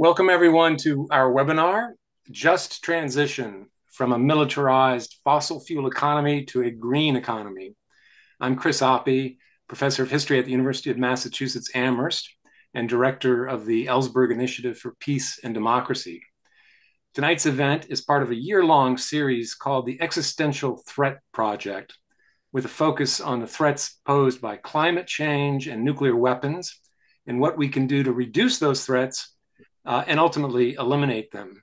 Welcome everyone to our webinar, Just Transition from a Militarized Fossil Fuel Economy to a Green Economy. I'm Chris Appy, Professor of History at the University of Massachusetts Amherst and Director of the Ellsberg Initiative for Peace and Democracy. Tonight's event is part of a year-long series called the Existential Threat Project, with a focus on the threats posed by climate change and nuclear weapons, and what we can do to reduce those threats uh, and ultimately eliminate them.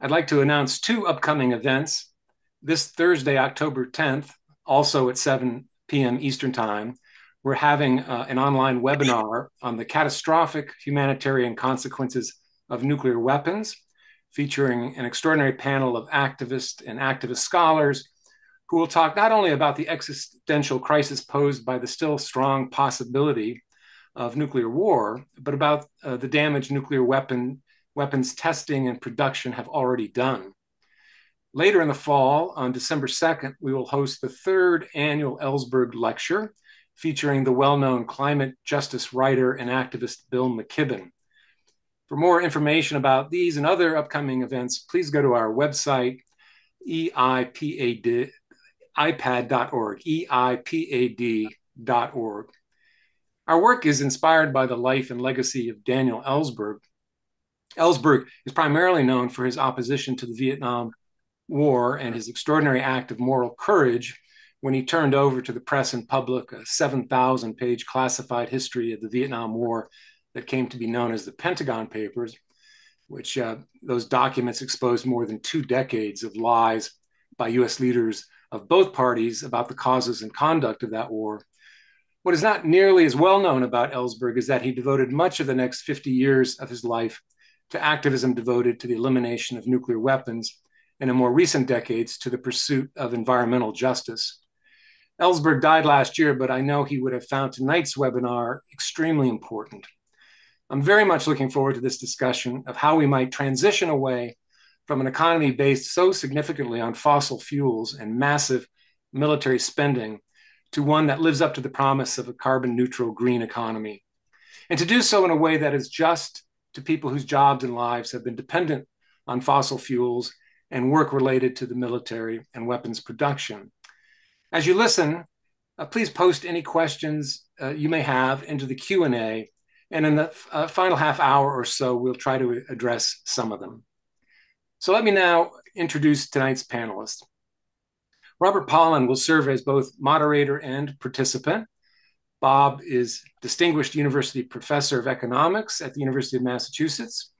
I'd like to announce two upcoming events. This Thursday, October 10th, also at 7 p.m. Eastern Time, we're having uh, an online webinar on the catastrophic humanitarian consequences of nuclear weapons, featuring an extraordinary panel of activists and activist scholars who will talk not only about the existential crisis posed by the still strong possibility of nuclear war, but about uh, the damage nuclear weapon weapons testing and production have already done. Later in the fall, on December 2nd, we will host the third annual Ellsberg Lecture featuring the well known climate justice writer and activist Bill McKibben. For more information about these and other upcoming events, please go to our website, eipad, ipad.org, eipad.org. Our work is inspired by the life and legacy of Daniel Ellsberg. Ellsberg is primarily known for his opposition to the Vietnam War and his extraordinary act of moral courage when he turned over to the press and public a 7,000 page classified history of the Vietnam War that came to be known as the Pentagon Papers, which uh, those documents exposed more than two decades of lies by US leaders of both parties about the causes and conduct of that war what is not nearly as well known about Ellsberg is that he devoted much of the next 50 years of his life to activism devoted to the elimination of nuclear weapons, and in more recent decades to the pursuit of environmental justice. Ellsberg died last year, but I know he would have found tonight's webinar extremely important. I'm very much looking forward to this discussion of how we might transition away from an economy based so significantly on fossil fuels and massive military spending to one that lives up to the promise of a carbon neutral green economy. And to do so in a way that is just to people whose jobs and lives have been dependent on fossil fuels and work related to the military and weapons production. As you listen, uh, please post any questions uh, you may have into the Q&A, and in the uh, final half hour or so, we'll try to address some of them. So let me now introduce tonight's panelists. Robert Pollin will serve as both moderator and participant. Bob is Distinguished University Professor of Economics at the University of Massachusetts,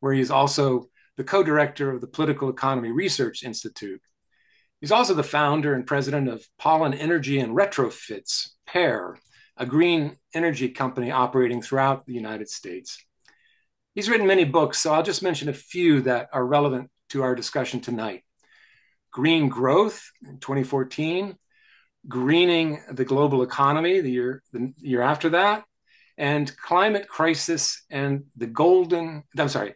where he is also the co director of the Political Economy Research Institute. He's also the founder and president of Pollin Energy and Retrofits, PEAR, a green energy company operating throughout the United States. He's written many books, so I'll just mention a few that are relevant to our discussion tonight. Green Growth in 2014, Greening the Global Economy the year, the year after that, and Climate Crisis and the Golden, I'm sorry,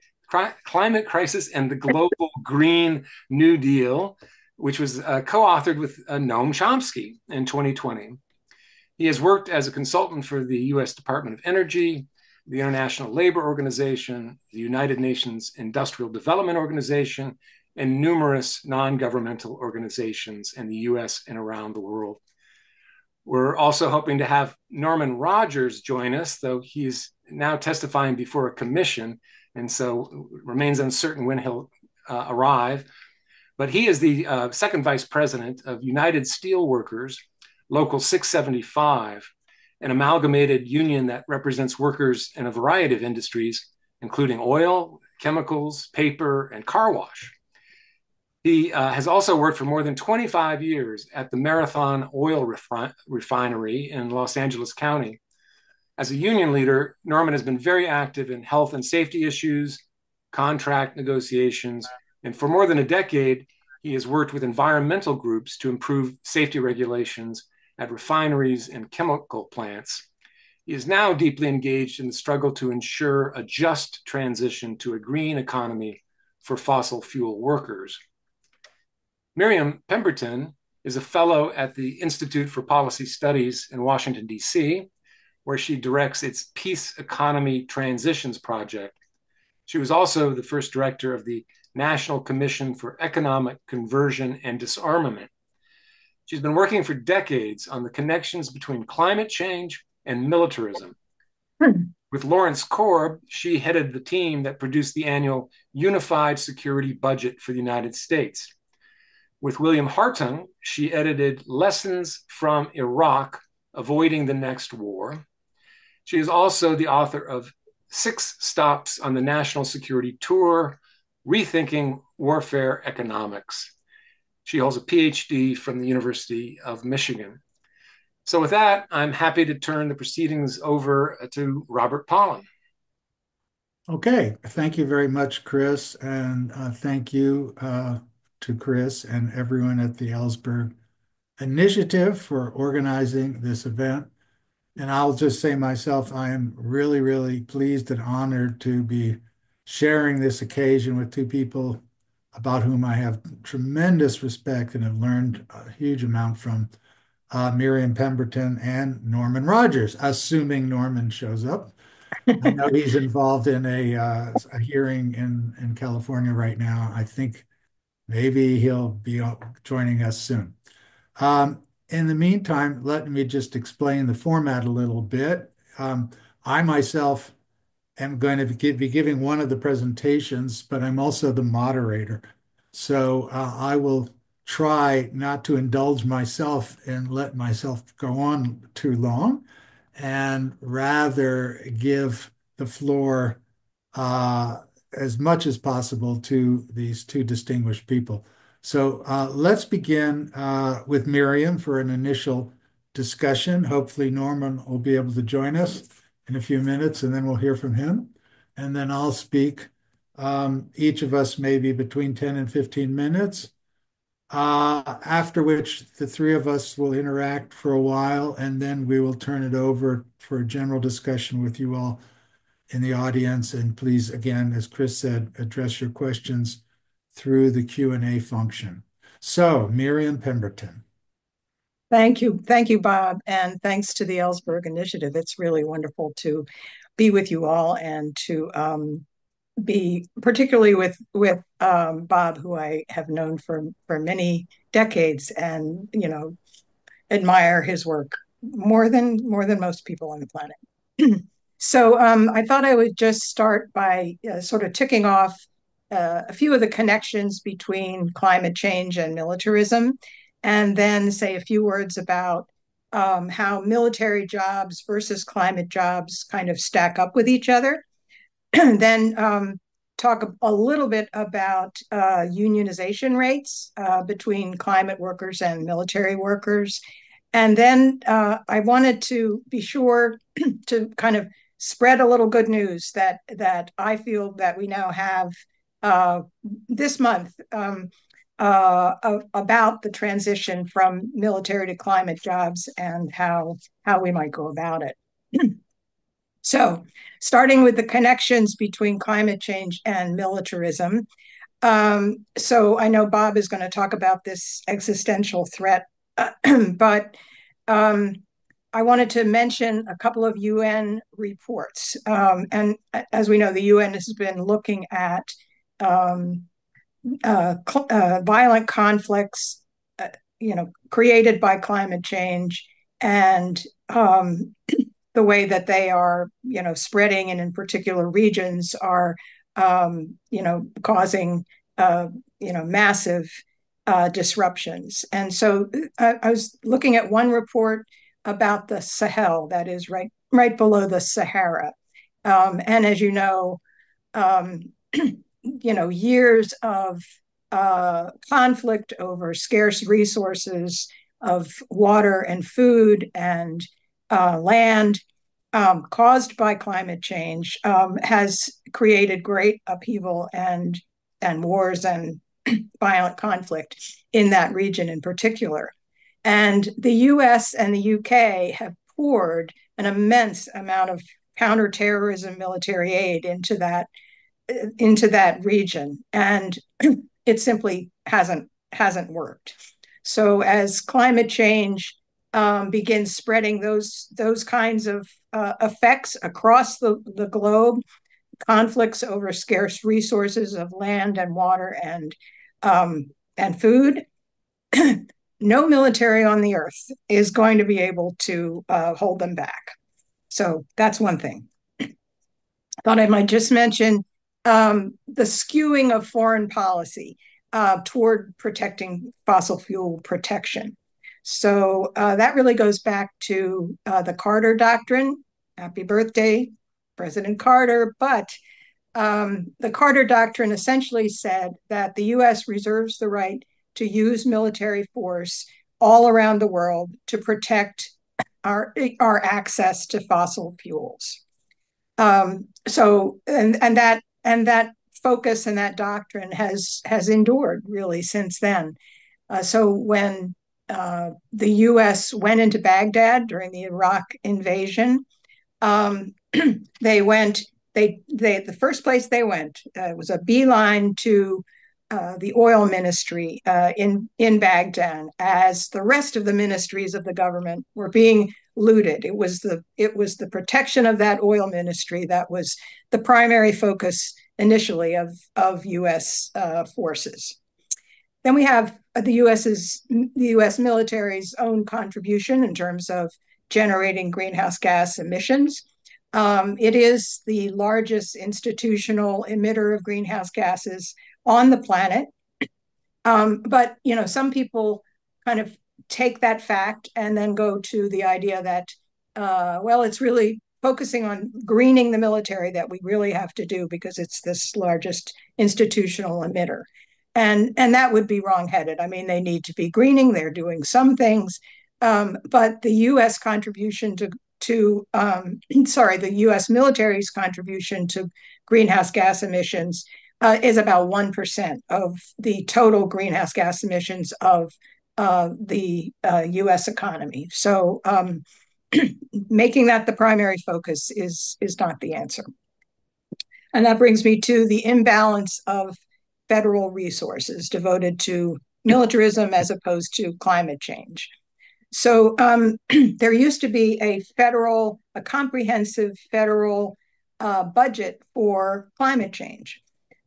Climate Crisis and the Global Green New Deal, which was uh, co authored with uh, Noam Chomsky in 2020. He has worked as a consultant for the US Department of Energy, the International Labor Organization, the United Nations Industrial Development Organization, and numerous non governmental organizations in the US and around the world. We're also hoping to have Norman Rogers join us, though he's now testifying before a commission, and so remains uncertain when he'll uh, arrive. But he is the uh, second vice president of United Steelworkers, Local 675, an amalgamated union that represents workers in a variety of industries, including oil, chemicals, paper, and car wash. He uh, has also worked for more than 25 years at the Marathon Oil Refi- Refinery in Los Angeles County. As a union leader, Norman has been very active in health and safety issues, contract negotiations, and for more than a decade, he has worked with environmental groups to improve safety regulations at refineries and chemical plants. He is now deeply engaged in the struggle to ensure a just transition to a green economy for fossil fuel workers. Miriam Pemberton is a fellow at the Institute for Policy Studies in Washington, D.C., where she directs its Peace Economy Transitions Project. She was also the first director of the National Commission for Economic Conversion and Disarmament. She's been working for decades on the connections between climate change and militarism. Hmm. With Lawrence Korb, she headed the team that produced the annual Unified Security Budget for the United States. With William Hartung, she edited Lessons from Iraq Avoiding the Next War. She is also the author of Six Stops on the National Security Tour Rethinking Warfare Economics. She holds a PhD from the University of Michigan. So, with that, I'm happy to turn the proceedings over to Robert Pollin. Okay, thank you very much, Chris, and uh, thank you uh, to Chris and everyone at the Ellsberg Initiative for organizing this event. And I'll just say myself, I am really, really pleased and honored to be sharing this occasion with two people about whom I have tremendous respect and have learned a huge amount from uh, Miriam Pemberton and Norman Rogers, assuming Norman shows up. I know he's involved in a, uh, a hearing in, in California right now. I think maybe he'll be joining us soon. Um, in the meantime, let me just explain the format a little bit. Um, I myself am going to be giving one of the presentations, but I'm also the moderator. So uh, I will try not to indulge myself and let myself go on too long and rather give the floor uh, as much as possible to these two distinguished people. So uh, let's begin uh, with Miriam for an initial discussion. Hopefully Norman will be able to join us in a few minutes and then we'll hear from him. And then I'll speak, um, each of us maybe between 10 and 15 minutes. Uh, after which the three of us will interact for a while, and then we will turn it over for a general discussion with you all in the audience. And please, again, as Chris said, address your questions through the Q&A function. So, Miriam Pemberton. Thank you. Thank you, Bob. And thanks to the Ellsberg Initiative. It's really wonderful to be with you all and to um, be particularly with with um, Bob, who I have known for for many decades, and you know, admire his work more than more than most people on the planet. so um, I thought I would just start by uh, sort of ticking off uh, a few of the connections between climate change and militarism, and then say a few words about um, how military jobs versus climate jobs kind of stack up with each other then um, talk a, little bit about uh, unionization rates uh, between climate workers and military workers. And then uh, I wanted to be sure to kind of spread a little good news that that I feel that we now have uh, this month um, uh, about the transition from military to climate jobs and how how we might go about it. So, starting with the connections between climate change and militarism. Um, so, I know Bob is going to talk about this existential threat, but um, I wanted to mention a couple of UN reports. Um, and as we know, the UN has been looking at um, uh, uh, violent conflicts, uh, you know, created by climate change and um, the way that they are, you know, spreading and in particular regions are, um, you know, causing, uh, you know, massive uh, disruptions. And so I, uh, I, was looking at one report about the Sahel, that is right right below the Sahara. Um, and as you know, um, you know, years of uh, conflict over scarce resources of water and food and uh, land um, caused by climate change um, has created great upheaval and and wars and violent conflict in that region in particular. And the US and the UK have poured an immense amount of counterterrorism military aid into that into that region and it simply hasn't hasn't worked. So as climate change um, spreading those those kinds of uh, effects across the, the globe, conflicts over scarce resources of land and water and um, and food, no military on the earth is going to be able to uh, hold them back. So that's one thing. Thought I might just mention um, the skewing of foreign policy uh, toward protecting fossil fuel protection. So uh, that really goes back to uh, the Carter Doctrine. Happy birthday, President Carter. But um, the Carter Doctrine essentially said that the US reserves the right to use military force all around the world to protect our, our access to fossil fuels. Um, so, and, and that and that focus and that doctrine has has endured really since then. Uh, so when uh, the U.S. went into Baghdad during the Iraq invasion. Um, they went. They they the first place they went uh, was a beeline to uh, the oil ministry uh, in in Baghdad, as the rest of the ministries of the government were being looted. It was the it was the protection of that oil ministry that was the primary focus initially of of U.S. Uh, forces. Then we have the US's the US military's own contribution in terms of generating greenhouse gas emissions. Um, it is the largest institutional emitter of greenhouse gases on the planet. Um, but you know, some people kind of take that fact and then go to the idea that, uh, well, it's really focusing on greening the military that we really have to do because it's this largest institutional emitter and and that would be wrongheaded. I mean, they need to be greening. They're doing some things, um, but the U.S. contribution to to um, sorry, the U.S. military's contribution to greenhouse gas emissions uh, is about one percent of the total greenhouse gas emissions of uh, the uh, U.S. economy. So, um, making that the primary focus is is not the answer. And that brings me to the imbalance of federal resources devoted to militarism as opposed to climate change. So um, there used to be a federal, a comprehensive federal uh, budget for climate change.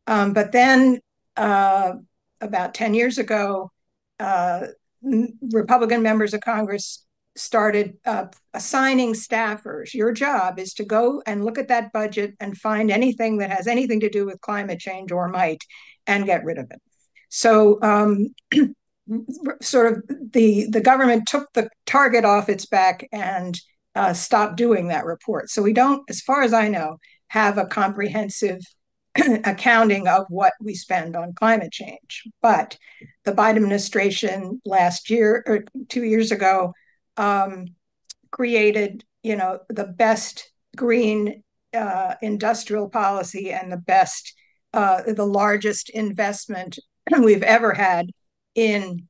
Um, but then uh, about 10 years ago, uh, Republican members of Congress started uh, assigning staffers. Your job is to go and look at that budget and find anything that has anything to do with climate change or might and get rid of it. So, um, sort of the the government took the target off its back and uh, stopped doing that report. So we don't, as far as I know, have a comprehensive accounting of what we spend on climate change. But the Biden administration last year or two years ago um, created, you know, the best green uh, industrial policy and the best, uh, the largest investment we've ever had in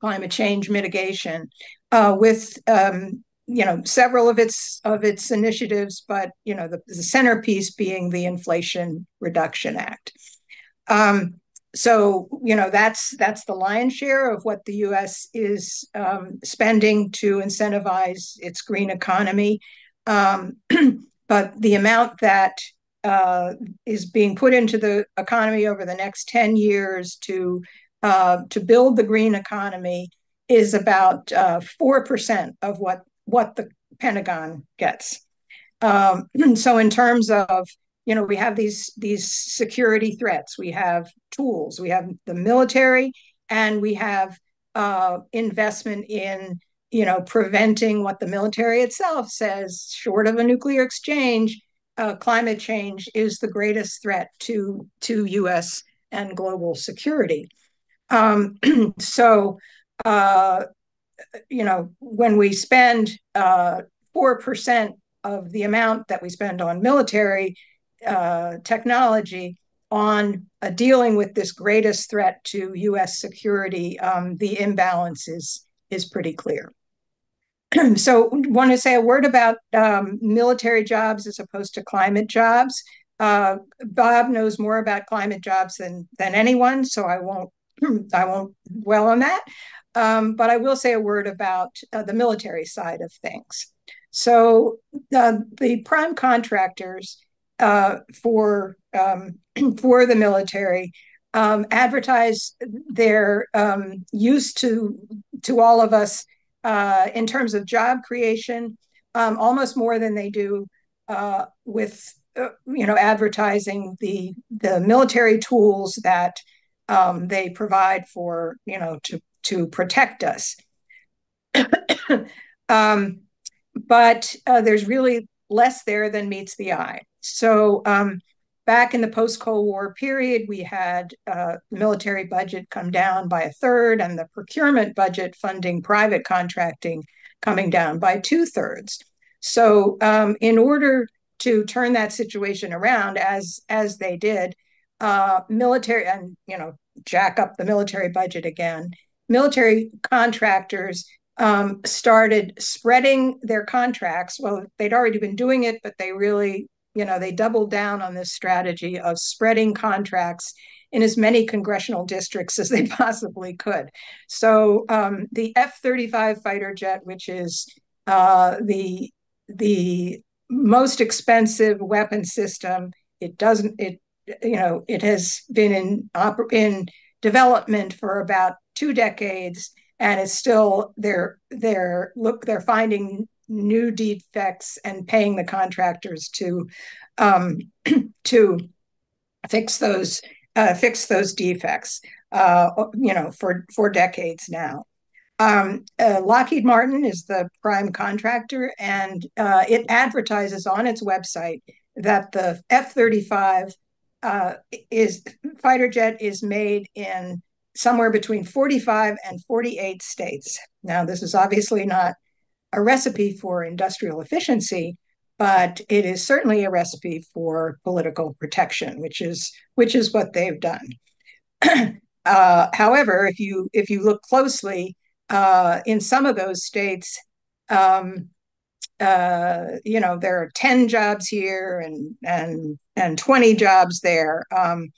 climate change mitigation, uh, with um, you know several of its of its initiatives, but you know the, the centerpiece being the Inflation Reduction Act. Um, so you know that's that's the lion's share of what the U.S. is um, spending to incentivize its green economy, um, but the amount that uh, is being put into the economy over the next ten years to uh, to build the green economy is about uh, four percent of what what the Pentagon gets. Um, so in terms of you know we have these these security threats. We have tools. We have the military and we have uh, investment in you know preventing what the military itself says short of a nuclear exchange uh, climate change is the greatest threat to to us and global security. Um, so uh, you know when we spend uh, 4% of the amount that we spend on military uh, technology on uh, dealing with this greatest threat to U.S. security, um, the imbalance is is pretty clear. so, want to say a word about um, military jobs as opposed to climate jobs. Uh, Bob knows more about climate jobs than than anyone, so I won't I won't dwell on that. Um, but I will say a word about uh, the military side of things. So, uh, the prime contractors uh, for um, for the military um, advertise their um, use to to all of us uh, in terms of job creation, um, almost more than they do uh, with you know advertising the the military tools that um, they provide for you know to to protect us. Um, but uh, there's really less there than meets the eye. So um, back in the post-Cold War period, we had uh, military budget come down by a third, and the procurement budget funding private contracting coming down by two thirds. So, um, in order to turn that situation around, as as they did, uh, military and you know jack up the military budget again, military contractors um, started spreading their contracts. Well, they'd already been doing it, but they really you know, they doubled down on this strategy of spreading contracts in as many congressional districts as they possibly could. So um, the F-35 fighter jet, which is uh, the the most expensive weapon system, it doesn't it you know it has been in in development for about two decades and it's still they're they're look they're finding new defects and paying the contractors to um, to fix those uh, fix those defects. Uh, you know, for for decades now. Um, uh, Lockheed Martin is the prime contractor, and uh, it advertises on its website that the F thirty five uh, is fighter jet is made in somewhere between 45 and 48 states. Now, this is obviously not a recipe for industrial efficiency, but it is certainly a recipe for political protection, which is which is what they've done. uh, however, if you if you look closely uh, in some of those states, um, uh, you know there are ten jobs here and and and twenty jobs there. Um,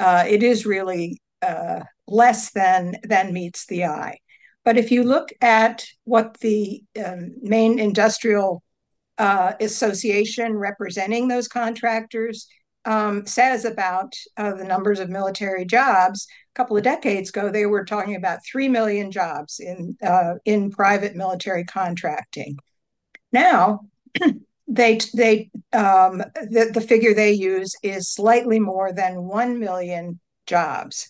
uh, it is really uh, less than than meets the eye. But if you look at what the um, main industrial uh, association representing those contractors um, says about uh, the numbers of military jobs, a couple of decades ago, they were talking about 3 million jobs in, in private military contracting. Now, they, they, um, the, the figure they use is slightly more than 1 million jobs.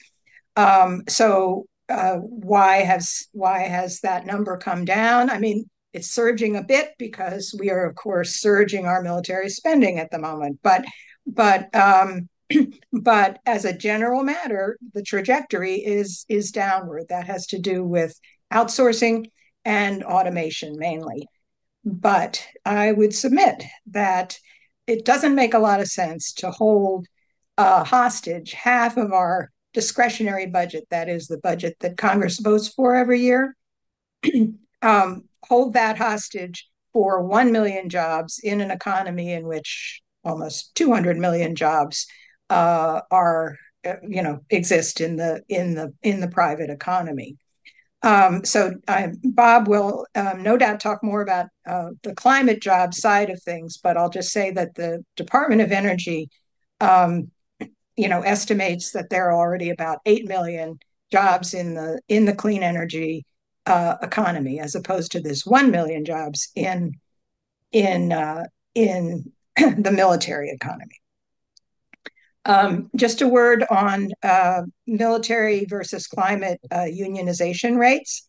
Um, so uh, why has why has that number come down? I mean, it's surging a bit because we are, of course, surging our military spending at the moment. But but um, but as a general matter, the trajectory is is downward. That has to do with outsourcing and automation mainly. But I would submit that it doesn't make a lot of sense to hold uh, hostage half of our discretionary budget, that is the budget that Congress votes for every year, um, hold that hostage for 1 million jobs in an economy in which almost 200 million jobs uh, are uh, you know exist in the in the in the private economy um, so I, bob will um, no doubt talk more about uh, the climate job side of things but i'll just say that the department of energy um, you know, estimates that there are already about 8 million jobs in the in the clean energy uh, economy, as opposed to this 1 million jobs in in uh, in the military economy. Um, just a word on uh, military versus climate uh, unionization rates.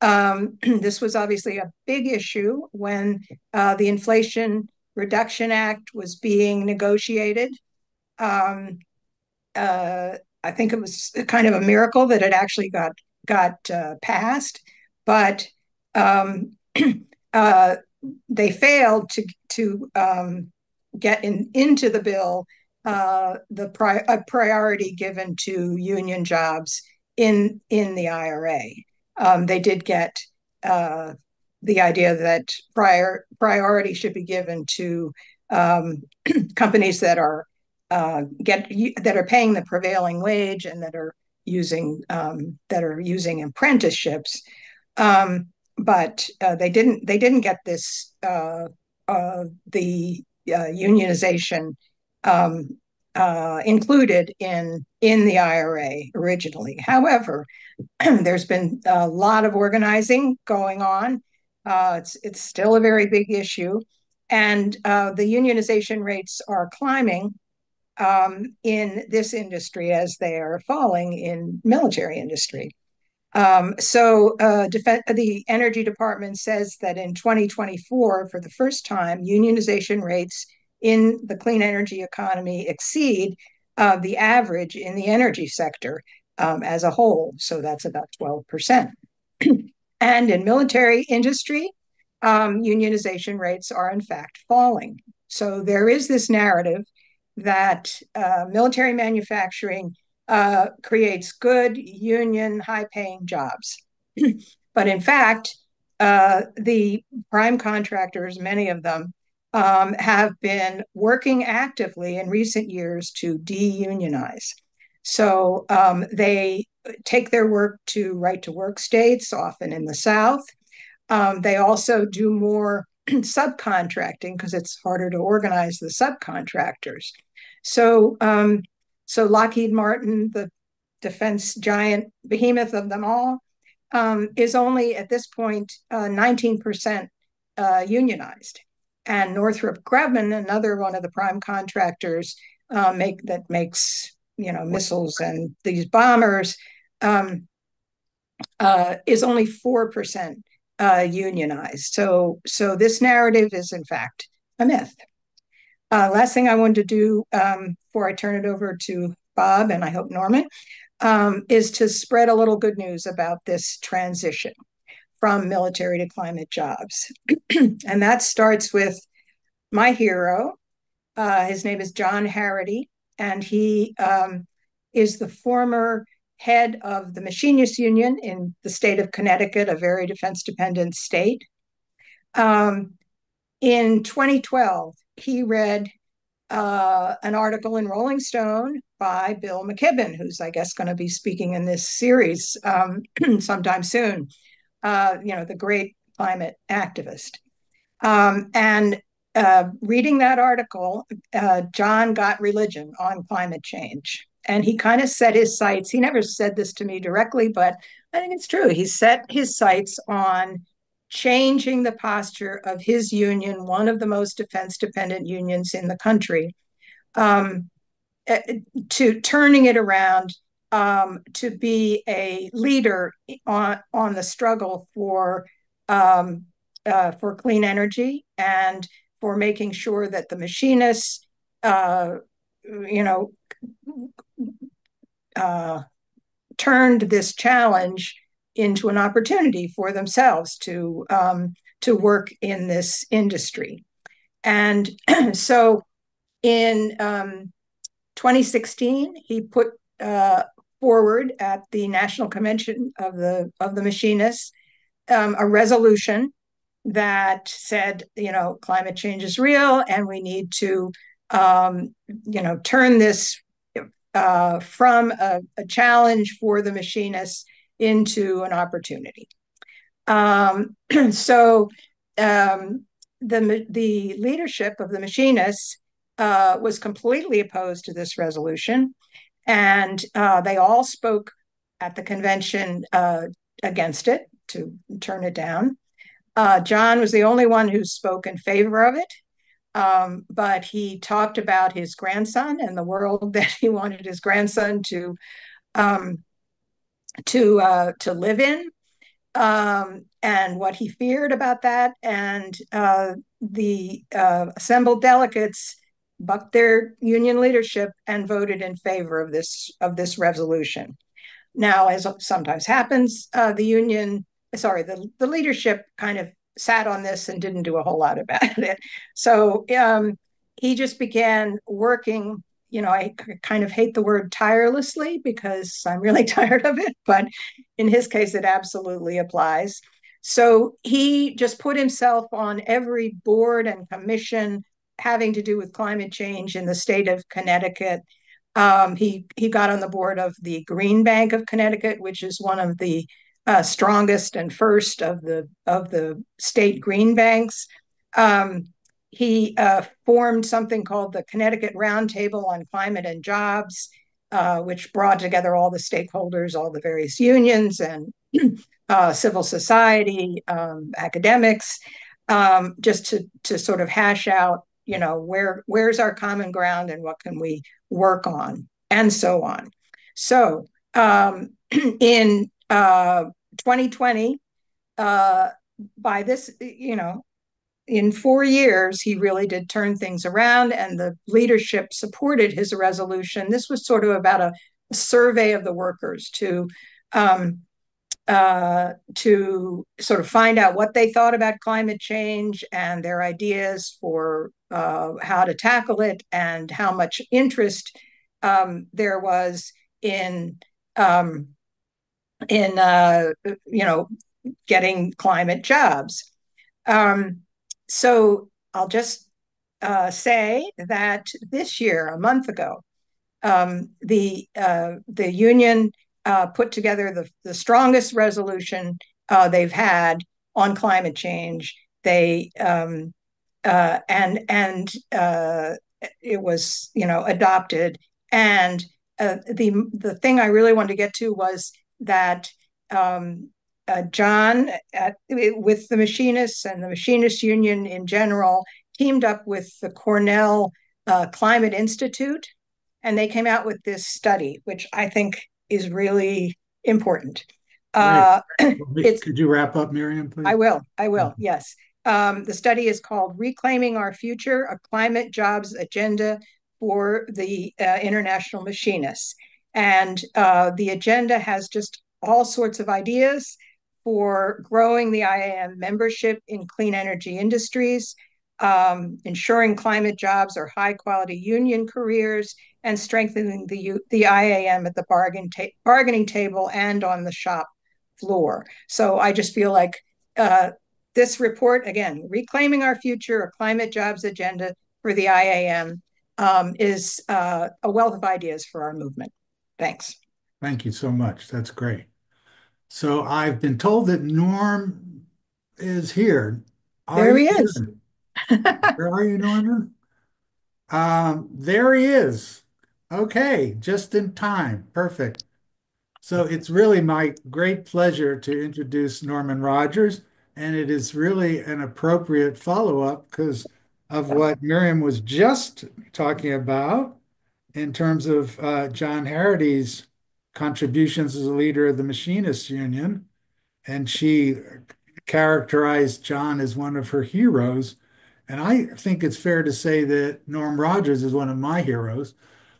Um, this was obviously a big issue when uh, the Inflation Reduction Act was being negotiated. Um, uh, I think it was kind of a miracle that it actually got got uh, passed, but um, uh, they failed to to um, get in into the bill uh, the pri- a priority given to union jobs in in the IRA. Um, they did get uh, the idea that prior priority should be given to um, companies that are uh, get that are paying the prevailing wage and that are using um, that are using apprenticeships, um, but uh, they didn't they didn't get this uh, uh the unionization um, uh, included in in the IRA originally. However, there's been a lot of organizing going on. Uh, it's it's still a very big issue, and uh, the unionization rates are climbing um, in this industry as they are falling in military industry. Um, so uh, the Energy Department says that in 2024, for the first time, unionization rates in the clean energy economy exceed uh, the average in the energy sector um, as a whole. So that's about 12%. and in military industry, um, unionization rates are in fact falling. So there is this narrative that uh, military manufacturing uh, creates good union, high paying jobs. but in fact, uh, the prime contractors, many of them, um, have been working actively in recent years to de-unionize. So um, they take their work to right to work states, often in the South. Um, they also do more subcontracting because it's harder to organize the subcontractors. So, um, so Lockheed Martin, the defense giant behemoth of them all, um, is only at this point uh, 19% uh, unionized and Northrop Grumman, another one of the prime contractors, uh, make that makes you know missiles and these bombers, um, uh, is only four percent uh, unionized. So so this narrative is in fact a myth. Uh, last thing I wanted to do um, before I turn it over to Bob and I hope Norman um, is to spread a little good news about this transition from military to climate jobs. and that starts with my hero. Uh, his name is John Harrity, and he um, is the former head of the Machinists Union in the state of Connecticut, a very defense dependent state. Um, in 2012, he read uh, an article in Rolling Stone by Bill McKibben, who's, I guess, going to be speaking in this series um, sometime soon uh, you know, the great climate activist. Um, and uh, reading that article, uh, John got religion on climate change. And he kind of set his sights. He never said this to me directly, but I think it's true. He set his sights on changing the posture of his union, one of the most defense dependent unions in the country, um, eh, to turning it around um, to be a leader on on the struggle for um, uh, for clean energy and for making sure that the machinists, uh, you know, uh, turned this challenge into an opportunity for themselves to um, to work in this industry. And so, in um, 2016, he put uh, forward at the National Convention of the of the Machinists um, a resolution that said, you know, climate change is real, and we need to, um, you know, turn this uh, from a, a, challenge for the machinists into an opportunity. Um, so um, the the leadership of the machinists uh, was completely opposed to this resolution and uh, they all spoke at the convention uh, against it to turn it down. Uh, John was the only one who spoke in favor of it, um, but he talked about his grandson and the world that he wanted his grandson to um, to uh, to live in, um, and what he feared about that. And uh, the uh, assembled delegates bucked their union leadership and voted in favor of this of this resolution. Now, as sometimes happens, uh, the union, sorry, the, the leadership kind of sat on this and didn't do a whole lot about it. So um, he just began working. You know, I kind of hate the word tirelessly because I'm really tired of it, but in his case, it absolutely applies. So he just put himself on every board and commission having to do with climate change in the state of Connecticut. Um, he he got on the board of the Green Bank of Connecticut, which is one of the uh, strongest and first of the of the state green banks. Um, he uh, formed something called the Connecticut Roundtable on Climate and Jobs, uh, which brought together all the stakeholders, all the various unions and uh, civil society, um, academics, um, just to to sort of hash out, you know, where where's our common ground and what can we work on, and so on. So um, in uh, 2020, uh, by this, you know, in four years, he really did turn things around, and the leadership supported his resolution. This was sort of about a survey of the workers to um, uh, to sort of find out what they thought about climate change and their ideas for uh, how to tackle it and how much interest um, there was in um, in uh, you know getting climate jobs. Um, so I'll just uh, say that this year, a month ago, um, the uh, the union uh, put together the, the strongest resolution uh, they've had on climate change. They um, uh, and and uh, it was you know adopted. And the the thing I really wanted to get to was that um, uh, John, at, with the machinists and the machinists union in general, teamed up with the Cornell uh, Climate Institute, and they came out with this study, which I think is really important. Uh, Could you wrap up, Miriam, please? I will. I will. Yes. Um, the study is called Reclaiming Our Future, a Climate Jobs Agenda for the uh, International Machinists. And uh, the agenda has just all sorts of ideas for growing the IAM membership in clean energy industries, um, ensuring climate jobs are high quality union careers, and strengthening the, the IAM at the bargain ta- bargaining table and on the shop floor. So I just feel like uh, this report, again, Reclaiming Our Future, a climate jobs agenda for the IAM, um, is uh, a wealth of ideas for our movement. Thanks. Thank you so much. That's great. So I've been told that Norm is here. Are there he is. Where are you, Norman? Um, there he is. Okay, just in time. Perfect. So it's really my great pleasure to introduce Norman Rogers, and it is really an appropriate follow-up because of what Miriam was just talking about in terms of uh, John Harrity's contributions as a leader of the Machinists Union, and she characterized John as one of her heroes. And I think it's fair to say that Norm Rogers is one of my heroes.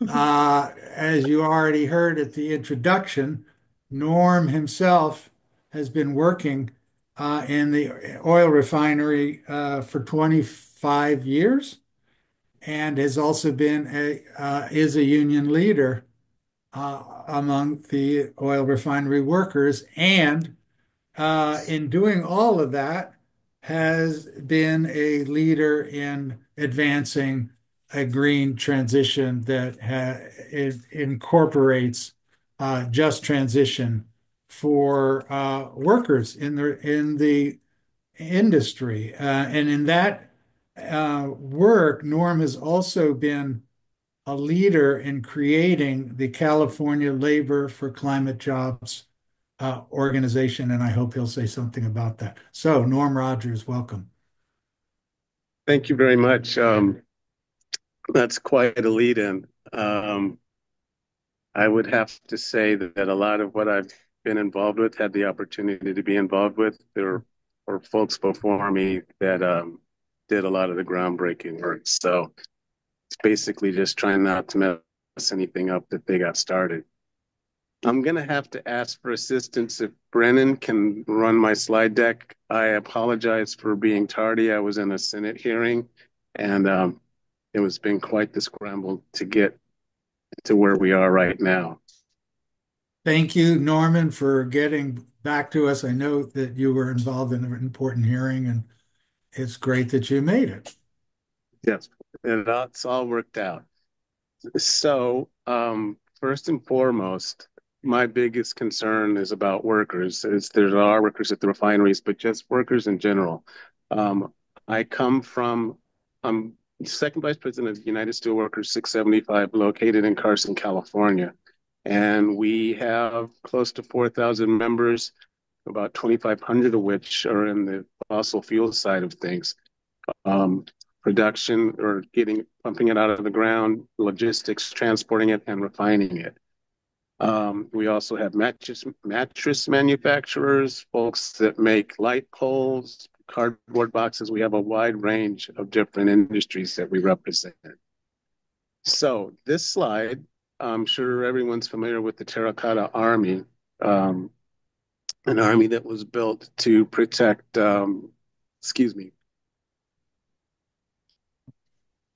Uh, as you already heard at the introduction, Norm himself has been working uh, in the oil refinery uh, for 25 years and has also been a is a union leader among the oil refinery workers, and in doing all of that, has been a leader in advancing a green transition that incorporates uh, just transition for uh, workers in the in the industry, uh, and in that uh, work, Norm has also been a leader in creating the California Labor for Climate Jobs uh, organization, and I hope he'll say something about that. So, Norm Rogers, welcome. Thank you very much. Um, that's quite a lead in. Um, I would have to say that, a lot of what I've been involved with, had the opportunity to be involved with, there were folks before me that um, did a lot of the groundbreaking work. So it's basically just trying not to mess anything up that they got started. I'm going to have to ask for assistance if Brennan can run my slide deck. I apologize for being tardy. I was in a Senate hearing and um, it was been quite the scramble to get to where we are right now. Thank you, Norman, for getting back to us. I know that you were involved in an important hearing and it's great that you made it. Yes, and that's all worked out. So, um, first and foremost, my biggest concern is about workers. Is there are workers at the refineries, but just workers in general. Um, I come from I'm second vice president of United Steelworkers 675, located in Carson, California. And we have close to 4,000 members, about 2,500 of which are in the fossil fuel side of things. Um, production or getting pumping it out of the ground, logistics, transporting it, and refining it. Um, we also have mattress mattress manufacturers, folks that make light poles, cardboard boxes. We have a wide range of different industries that we represent. So this slide, I'm sure everyone's familiar with the Terracotta Army, um, an army that was built to protect, um, excuse me,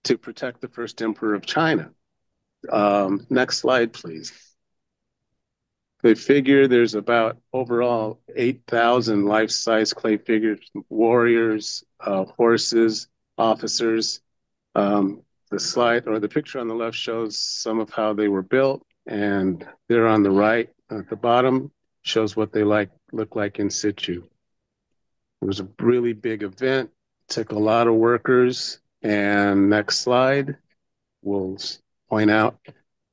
to protect the first emperor of China. Um, next slide, please. They figure there's about overall 8,000 life-size clay figures, warriors, uh, horses, officers. Um, the slide or the picture on the left shows some of how they were built, and they're on the right at the bottom shows what they like look like in situ. It was a really big event, took a lot of workers, and next slide, we'll point out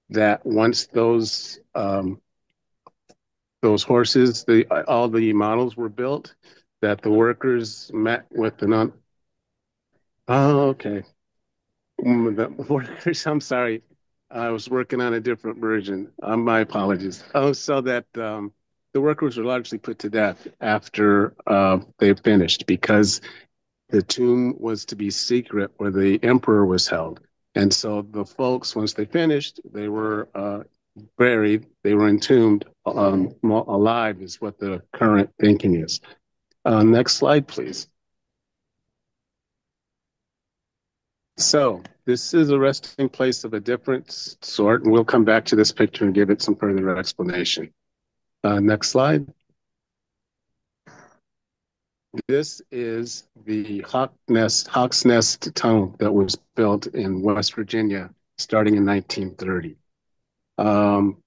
that once those um, those horses, the all the models were built, that the workers met with the non. Oh, okay. Mm, the workers, I'm sorry, I was working on a different version. Uh, my apologies. Oh, so that um, the workers were largely put to death after uh, they finished because the tomb was to be secret where the emperor was held. And so the folks, once they finished, they were uh, buried, they were entombed um, alive, is what the current thinking is. Uh, next slide, please. So this is a resting place of a different sort, and we'll come back to this picture and give it some further explanation. Uh, next slide. This is the Hawk Nest, Hawk's Nest Tunnel that was built in West Virginia starting in 1930. Um,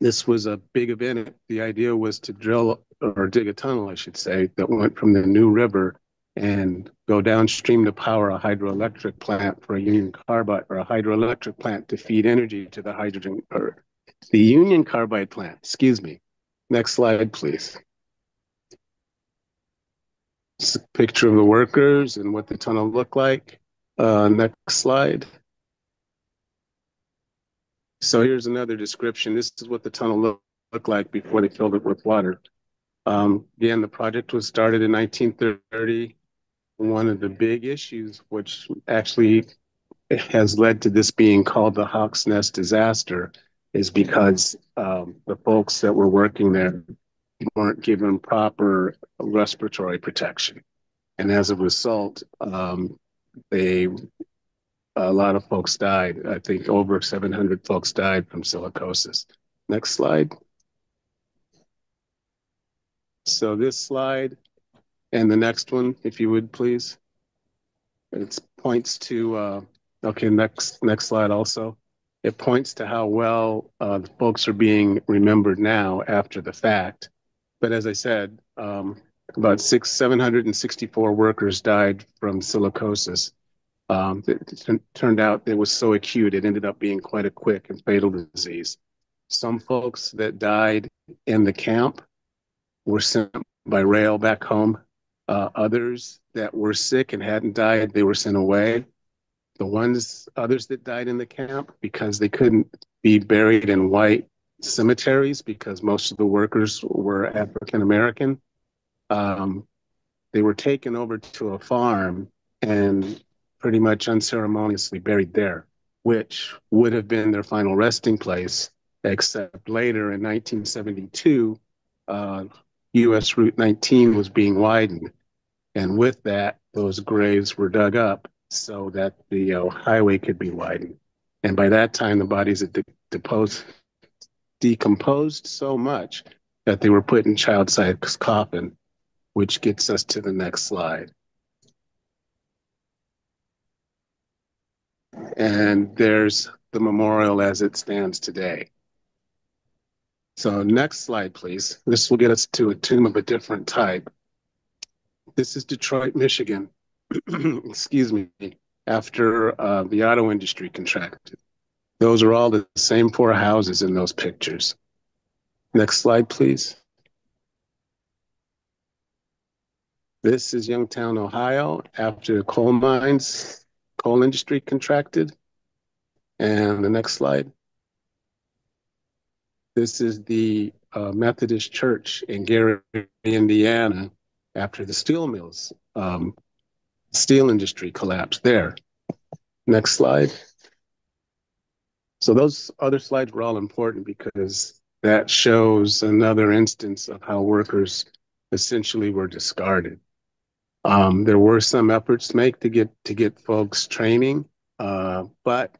this was a big event. The idea was to drill or dig a tunnel, I should say, that went from the New River and go downstream to power a hydroelectric plant for a Union Carbide or a hydroelectric plant to feed energy to the hydrogen or the Union Carbide plant. Excuse me. Next slide, please. It's a picture of the workers and what the tunnel looked like. Uh, next slide. So here's another description. This is what the tunnel looked look like before they filled it with water. Um, again, the project was started in 1930. One of the big issues, which actually has led to this being called the Hawk's Nest disaster, is because um, the folks that were working there weren't given proper respiratory protection. And as a result, um, they a lot of folks died. I think over 700 folks died from silicosis. Next slide. So this slide and the next one, if you would please. It points to, uh, okay, next next slide also. It points to how well uh, the folks are being remembered now after the fact. But as I said, um, about six, 764 workers died from silicosis. Um, it, turned out it was so acute, it ended up being quite a quick and fatal disease. Some folks that died in the camp were sent by rail back home. Uh, others that were sick and hadn't died, they were sent away. The ones, others that died in the camp because they couldn't be buried in white cemeteries because most of the workers were African American. Um, they were taken over to a farm and pretty much unceremoniously buried there, which would have been their final resting place, except later in 1972, uh, US Route 19 was being widened. And with that, those graves were dug up so that the uh, highway could be widened. And by that time, the bodies had de- deposed, decomposed so much that they were put in child size coffin, which gets us to the next slide. And there's the memorial as it stands today. So next slide, please. This will get us to a tomb of a different type. This is Detroit, Michigan. excuse me, after uh, the auto industry contracted. Those are all the same four houses in those pictures. Next slide, please. This is Youngstown, Ohio, after coal mines, coal industry contracted. And the next slide. This is the uh, Methodist Church in Gary, Indiana, after the steel mills, um, steel industry collapsed there. Next slide. So those other slides were all important because that shows another instance of how workers essentially were discarded. Um, there were some efforts to make to get to get folks training, uh, but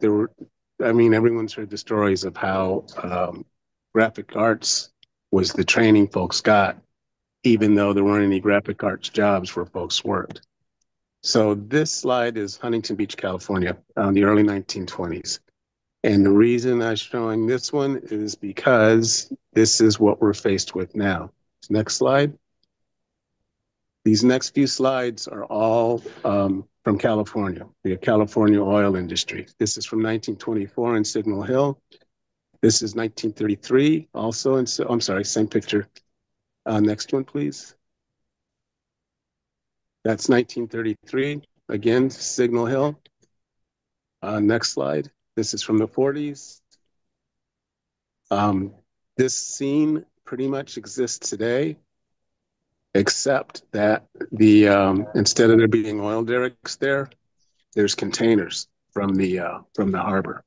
there were. I mean, everyone's heard the stories of how um, graphic arts was the training folks got, even though there weren't any graphic arts jobs where folks worked. So this slide is Huntington Beach, California, in the early 1920s. And the reason I'm showing this one is because this is what we're faced with now. Next slide. These next few slides are all um, from California, the California oil industry. This is from 1924 in Signal Hill. This is 1933, also in, I'm sorry, same picture. Uh, next one, please. That's 1933, again, Signal Hill. Uh, next slide. This is from the 40s. Um, this scene pretty much exists today, except that the um, instead of there being oil derricks there, there's containers from the uh, from the harbor.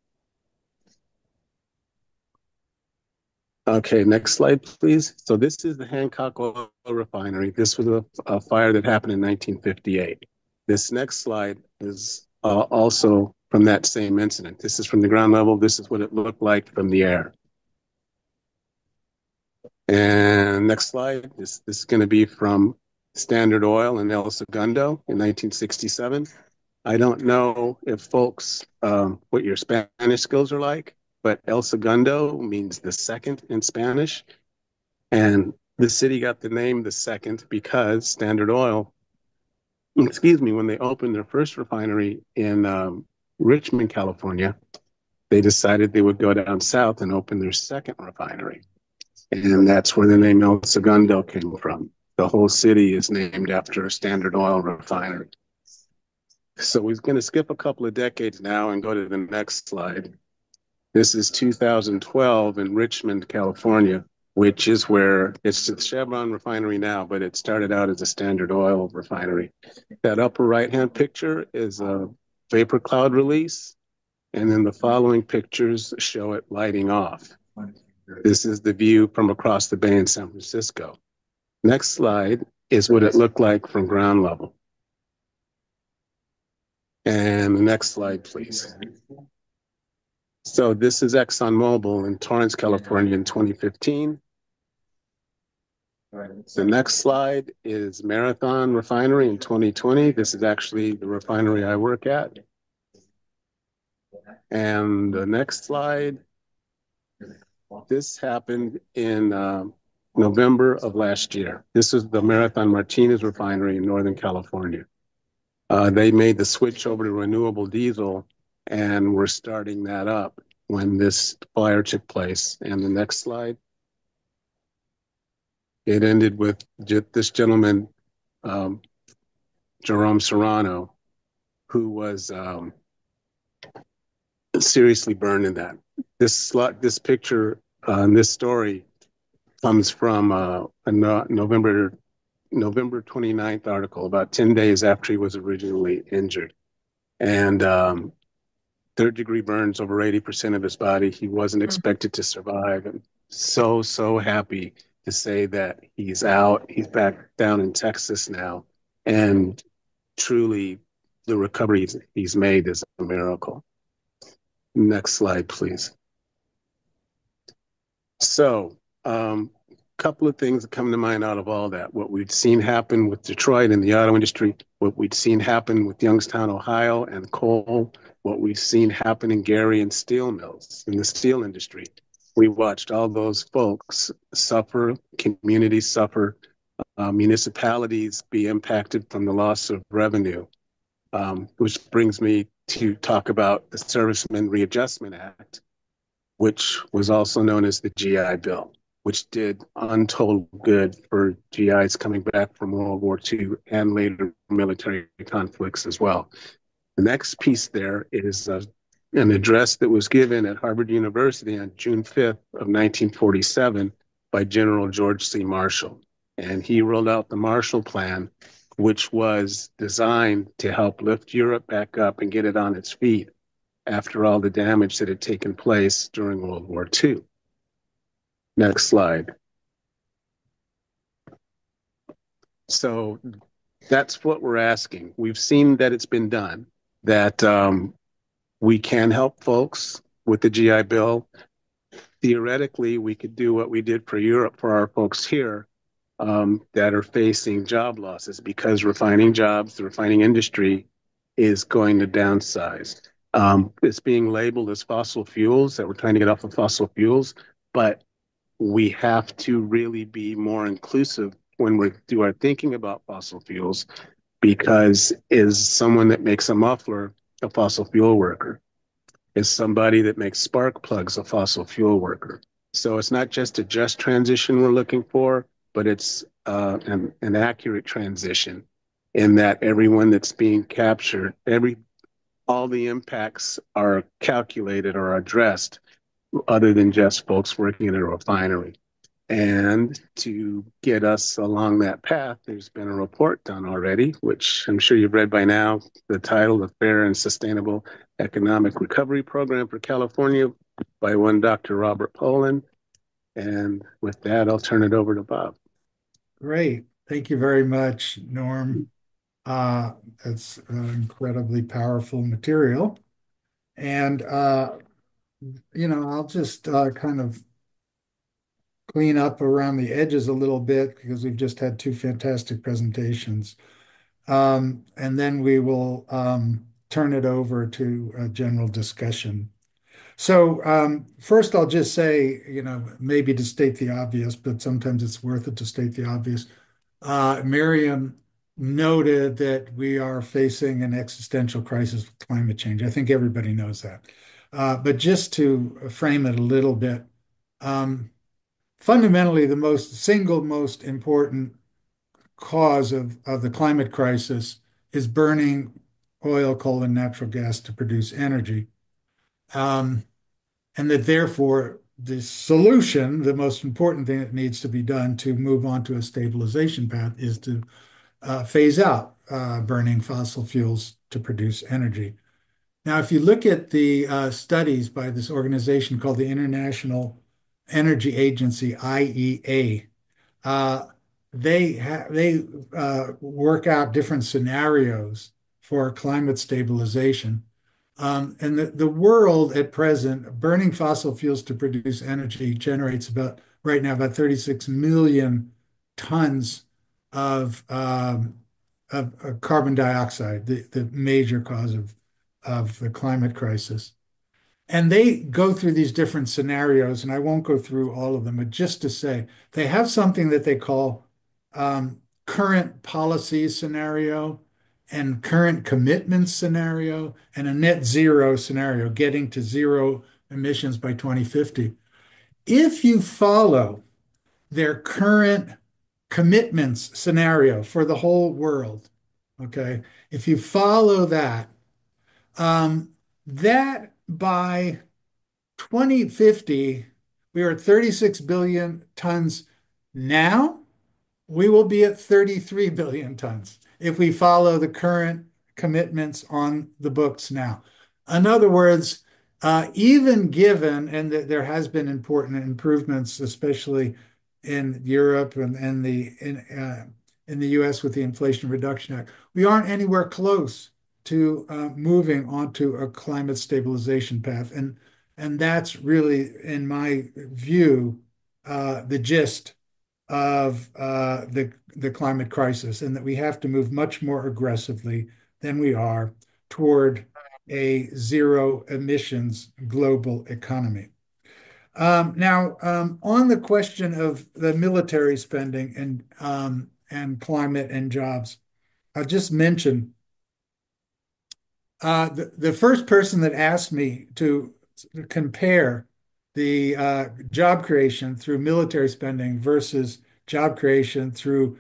Okay, next slide, please. So this is the Hancock Oil Refinery. This was a, a fire that happened in 1958. This next slide is uh, also from that same incident. This is from the ground level. This is what it looked like from the air. And next slide. This, this is going to be from Standard Oil in El Segundo in 1967. I don't know if folks, um, what your Spanish skills are like, but El Segundo means the second in Spanish. And the city got the name the second because Standard Oil, excuse me, when they opened their first refinery in um, Richmond, California, they decided they would go down south and open their second refinery. And that's where the name El Segundo came from. The whole city is named after a Standard Oil refinery. So we're going to skip a couple of decades now and go to the next slide. This is 2012 in Richmond, California, which is where it's the Chevron refinery now, but it started out as a Standard Oil refinery. That upper right hand picture is a vapor cloud release. And then the following pictures show it lighting off. This is the view from across the bay in San Francisco. Next slide is what it looked like from ground level. And the next slide, please. So this is ExxonMobil in Torrance, California in 2015. The next slide is Marathon Refinery in 2020. This is actually the refinery I work at. And the next slide, this happened in uh, November of last year. This is the Marathon Martinez Refinery in Northern California. Uh, they made the switch over to renewable diesel and we're starting that up when this fire took place. And the next slide. It ended with this gentleman, um, Jerome Serrano, who was um, seriously burned in that. This this picture uh, and this story comes from uh, a no November November 29th article about 10 days after he was originally injured. And um, third degree burns over 80% of his body. He wasn't mm-hmm. expected to survive. I'm so, so happy to say that he's out. He's back down in Texas now. And truly, the recovery he's made is a miracle. Next slide, please. So, um, couple of things that come to mind out of all that. What we'd seen happen with Detroit and the auto industry, what we'd seen happen with Youngstown, Ohio and coal, what we've seen happen in Gary and steel mills in the steel industry. We watched all those folks suffer, communities suffer, uh, municipalities be impacted from the loss of revenue, um, which brings me to talk about the Servicemen Readjustment Act, which was also known as the GI Bill, which did untold good for GIs coming back from World War II and later military conflicts as well. The next piece there is uh, an address that was given at Harvard University on June 5th of 1947 by General George C. Marshall. And he rolled out the Marshall Plan, which was designed to help lift Europe back up and get it on its feet after all the damage that had taken place during World War II. Next slide. So that's what we're asking. We've seen that it's been done, that um, we can help folks with the GI Bill. Theoretically, we could do what we did for Europe for our folks here um, that are facing job losses because refining jobs, the refining industry is going to downsize. Um, it's being labeled as fossil fuels that we're trying to get off of fossil fuels, but we have to really be more inclusive when we do our thinking about fossil fuels because is someone that makes a muffler a fossil fuel worker? Is somebody that makes spark plugs a fossil fuel worker? So it's not just a just transition we're looking for, but it's uh, an, an accurate transition in that everyone that's being captured, every all the impacts are calculated or addressed other than just folks working in a refinery. And to get us along that path, there's been a report done already, which I'm sure you've read by now. The title, The Fair and Sustainable Economic Recovery Program for California by one Dr. Robert Pollin. And with that, I'll turn it over to Bob. Great. Thank you very much, Norm. Uh, it's uh, incredibly powerful material. And, uh, you know, I'll just uh, kind of clean up around the edges a little bit because we've just had two fantastic presentations. Um, and then we will um, turn it over to a general discussion. So um, first, I'll just say, you know, maybe to state the obvious, but sometimes it's worth it to state the obvious. Uh, Miriam noted that we are facing an existential crisis with climate change. I think everybody knows that. Uh, but just to frame it a little bit, um, fundamentally the most single most important cause of, of the climate crisis is burning oil, coal, and natural gas to produce energy. Um, and that therefore the solution, the most important thing that needs to be done to move on to a stabilization path is to phase out uh, burning fossil fuels to produce energy. Now, if you look at the uh, studies by this organization called the International Energy Agency, IEA, uh, they they uh, work out different scenarios for climate stabilization. Um, and the, the world at present, burning fossil fuels to produce energy generates about, right now, about 36 million tons of, um, of, of carbon dioxide, the, the major cause of, of the climate crisis. And they go through these different scenarios, and I won't go through all of them, but just to say they have something that they call um, current policy scenario and current commitment scenario and a net zero scenario, getting to zero emissions by 2050. If you follow their current commitments scenario for the whole world, okay, if you follow that, um, that by 2050, we are at 36 billion tons now. We will be at 33 billion tons if we follow the current commitments on the books now. In other words, uh, even given, and that there has been important improvements, especially in Europe and, and the in, uh, in the U.S. with the Inflation Reduction Act, we aren't anywhere close to uh, moving onto a climate stabilization path. And, and that's really, in my view, uh, the gist of uh, the, the climate crisis, and that we have to move much more aggressively than we are toward a zero emissions global economy. Um, now, um, on the question of the military spending, and um, and climate and jobs. I'll just mention uh, the, the first person that asked me to compare the uh, job creation through military spending versus job creation through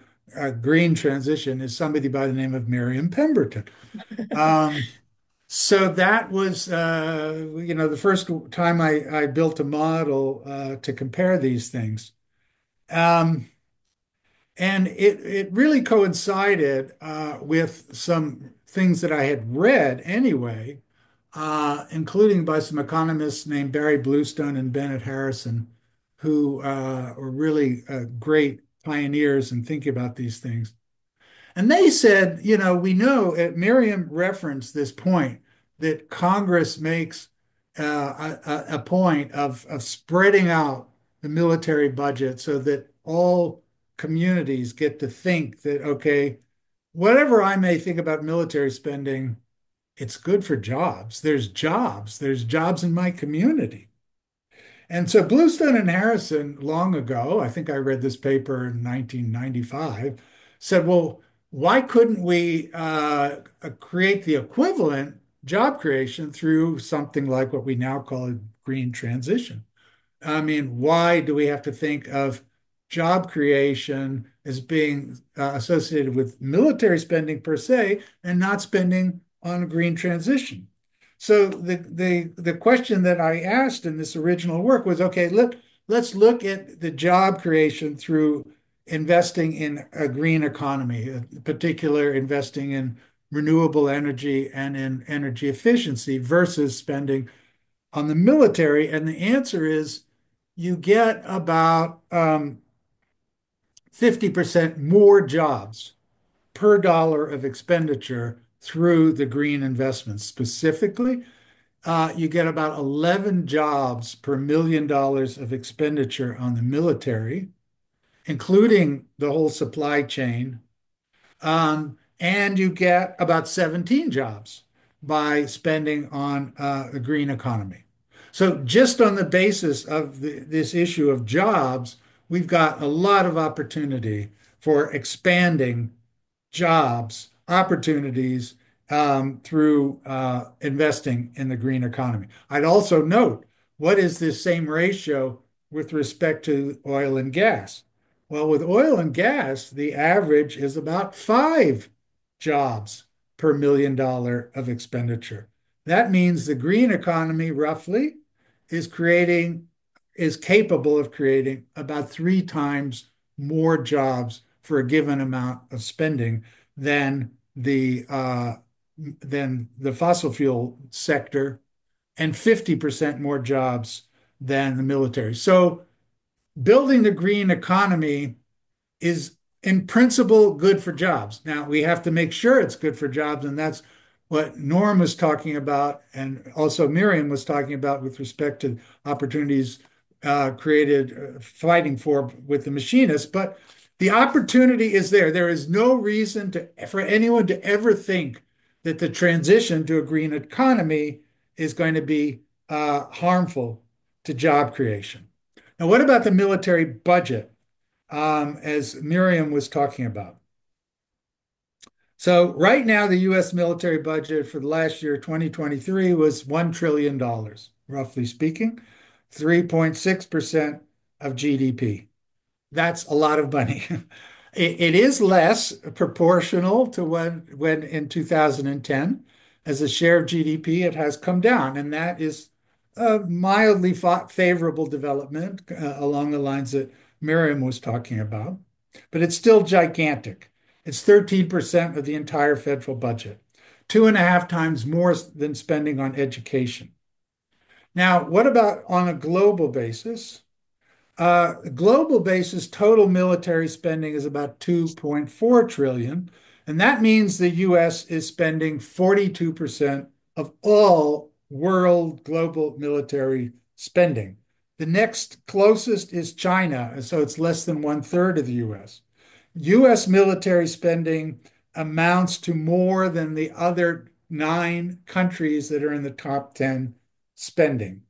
green transition is somebody by the name of Miriam Pemberton. So that was, uh, you know, the first time I, I built a model uh, to compare these things. Um, and it, it really coincided uh, with some things that I had read anyway, uh, including by some economists named Barry Bluestone and Bennett Harrison, who uh, were really uh, great pioneers in thinking about these things. And they said, you know, we know, uh, Miriam referenced this point that Congress makes uh, a, a, point of, of spreading out the military budget so that all communities get to think that, okay, whatever I may think about military spending, it's good for jobs. There's jobs. There's jobs in my community. And so Bluestone and Harrison, long ago, I think I read this paper in 1995, said, well, why couldn't we uh, create the equivalent job creation through something like what we now call a green transition? I mean, why do we have to think of job creation as being uh, associated with military spending per se and not spending on a green transition? So the, the, the question that I asked in this original work was, okay, let, let's look at the job creation through investing in a green economy, in particular investing in renewable energy and in energy efficiency versus spending on the military. And the answer is you get about um, 50% more jobs per dollar of expenditure through the green investments. Specifically, uh, you get about 11 jobs per million dollars of expenditure on the military including the whole supply chain. Um, and you get about 17 jobs by spending on uh, the green economy. So, just on the basis of this issue of jobs, we've got a lot of opportunity for expanding jobs, opportunities um, through uh, investing in the green economy. I'd also note what is this same ratio with respect to oil and gas? Well, with oil and gas, the average is about five jobs per million dollar of expenditure. That means the green economy roughly is creating, is capable of creating about three times more jobs for a given amount of spending than the uh, than the fossil fuel sector, and 50% more jobs than the military. So building the green economy is in principle good for jobs. Now we have to make sure it's good for jobs, and that's what Norm was talking about, and also Miriam was talking about with respect to opportunities uh, created uh, fighting for with the machinists. But the opportunity is there. There is no reason to for anyone to ever think that the transition to a green economy is going to be uh, harmful to job creation. Now, what about the military budget, um, as Miriam was talking about? So right now, the U.S. military budget for the last year, 2023, was $1 trillion, roughly speaking, 3.6% of GDP. That's a lot of money. it is less proportional to when, when in 2010, as a share of GDP, it has come down, and that is a mildly favorable development uh, along the lines that Miriam was talking about, but it's still gigantic. It's 13% of the entire federal budget, two and a half times more than spending on education. Now, what about on a global basis? Uh, global basis, total military spending is about 2.4 trillion, and that means the U.S. is spending 42% of all world global military spending. The next closest is China, so it's less than one third of the US. US military spending amounts to more than the other nine countries that are in the top 10 spending.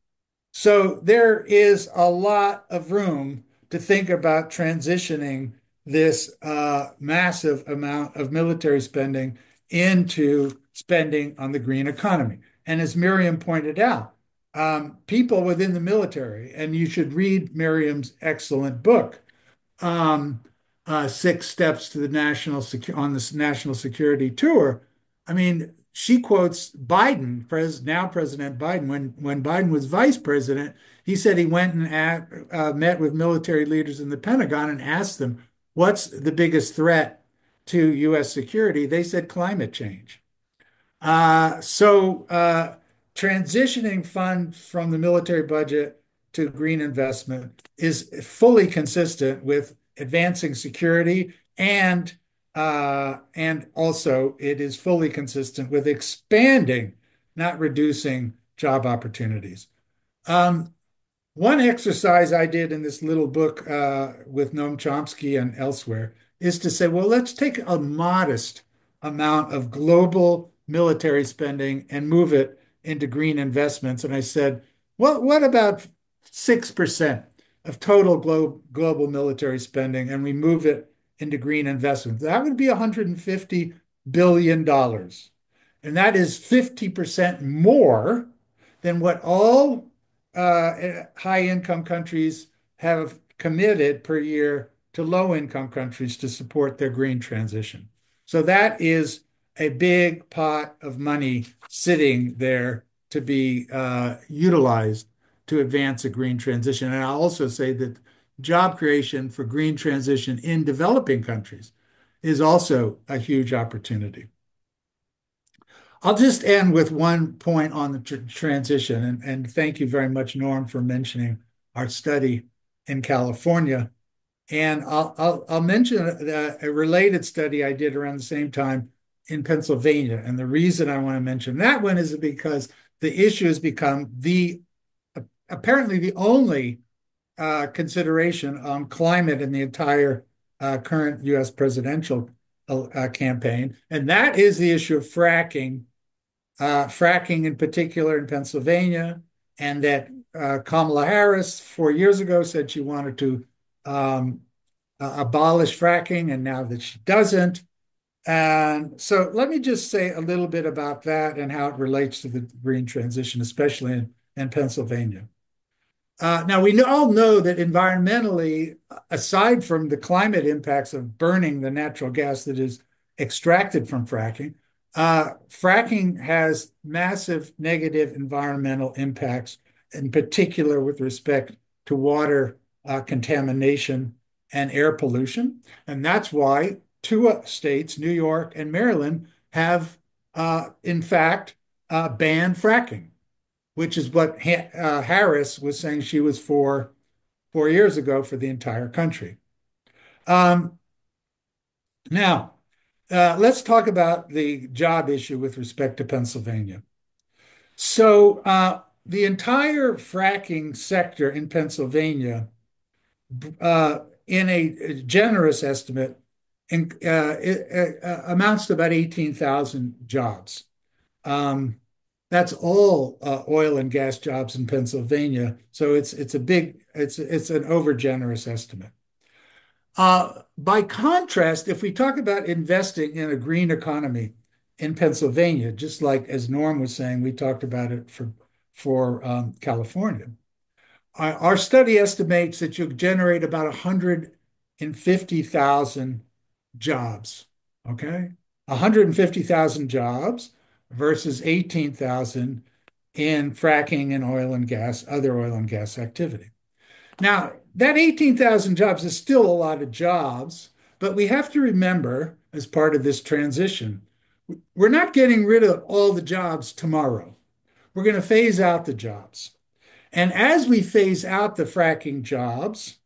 So there is a lot of room to think about transitioning this uh, massive amount of military spending into spending on the green economy. And as Miriam pointed out, um, people within the military, and you should read Miriam's excellent book, um, uh, Six Stops to the National Secu- on the National Security Tour. I mean, she quotes Biden, pres- now President Biden, when when Biden was vice president, he said he went and at, uh, met with military leaders in the Pentagon and asked them, "What's the biggest threat to U.S. security?" They said climate change. Uh, so uh, transitioning funds from the military budget to green investment is fully consistent with advancing security and uh, and also it is fully consistent with expanding, not reducing job opportunities. Um, one exercise I did in this little book with Noam Chomsky and elsewhere is to say, well, let's take a modest amount of global military spending and move it into green investments. And I said, well, what about 6% of total glo- global military spending and we move it into green investments? That would be $150 billion. And that is 50% more than what all uh, high income countries have committed per year to low income countries to support their green transition. So that is a big pot of money sitting there to be uh, utilized to advance a green transition. And I'll also say that job creation for green transition in developing countries is also a huge opportunity. I'll just end with one point on the tr transition, and, and thank you very much, Norm, for mentioning our study in California. And I'll, I'll, I'll mention a, a, related study I did around the same time in Pennsylvania. And the reason I want to mention that one is because the issue has become the apparently the only uh, consideration on climate in the entire uh, current U.S. presidential uh, campaign, and that is the issue of fracking uh, fracking in particular in Pennsylvania, and that uh, Kamala Harris four years ago said she wanted to um, uh, abolish fracking, and now that she doesn't. And so let me just say a little bit about that and how it relates to the green transition, especially in, Pennsylvania. Uh, now, we all know that environmentally, aside from the climate impacts of burning the natural gas that is extracted from fracking, uh, fracking has massive negative environmental impacts, in particular with respect to water uh, contamination and air pollution. And that's why two uh, states, New York and Maryland, have, uh, in fact, uh, banned fracking, which is what ha uh, Harris was saying she was for four years ago for the entire country. Um, now, uh, let's talk about the job issue with respect to Pennsylvania. So, uh, the entire fracking sector in Pennsylvania, in a generous estimate, in, uh, it, uh, amounts to about 18,000 jobs. Um, that's all uh, oil and gas jobs in Pennsylvania. So it's it's a big it's it's an over generous estimate. Uh, by contrast, if we talk about investing in a green economy in Pennsylvania, just like as Norm was saying, we talked about it for, for um, California. Our, our, study estimates that you'll generate about 150,000 jobs, okay? 150,000 jobs versus 18,000 in fracking and oil and gas, other oil and gas activity. Now, that 18,000 jobs is still a lot of jobs, but we have to remember as part of this transition, we're not getting rid of all the jobs tomorrow. We're going to phase out the jobs. And as we phase out the fracking jobs,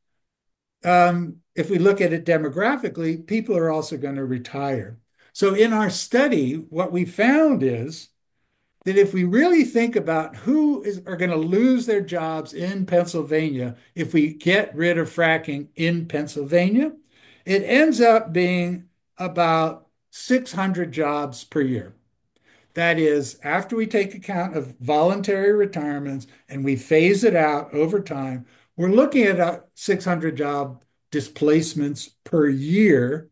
um, if we look at it demographically, people are also going to retire. So in our study, what we found is that if we really think about who is, are going to lose their jobs in Pennsylvania if we get rid of fracking in Pennsylvania, it ends up being about 600 jobs per year. That is, after we take account of voluntary retirements and we phase it out over time, we're looking at a 600 job displacements per year,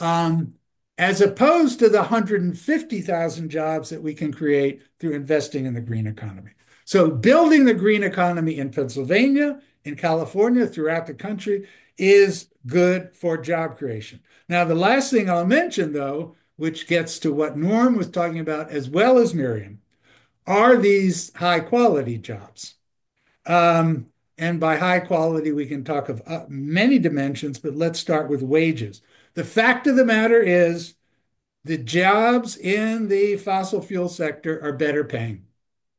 um, as opposed to the 150,000 jobs that we can create through investing in the green economy. So building the green economy in Pennsylvania, in California, throughout the country is good for job creation. Now, the last thing I'll mention, though, which gets to what Norm was talking about as well as Miriam, are these high quality jobs. And by high quality, we can talk of uh, many dimensions, but let's start with wages. The fact of the matter is, the jobs in the fossil fuel sector are better paying.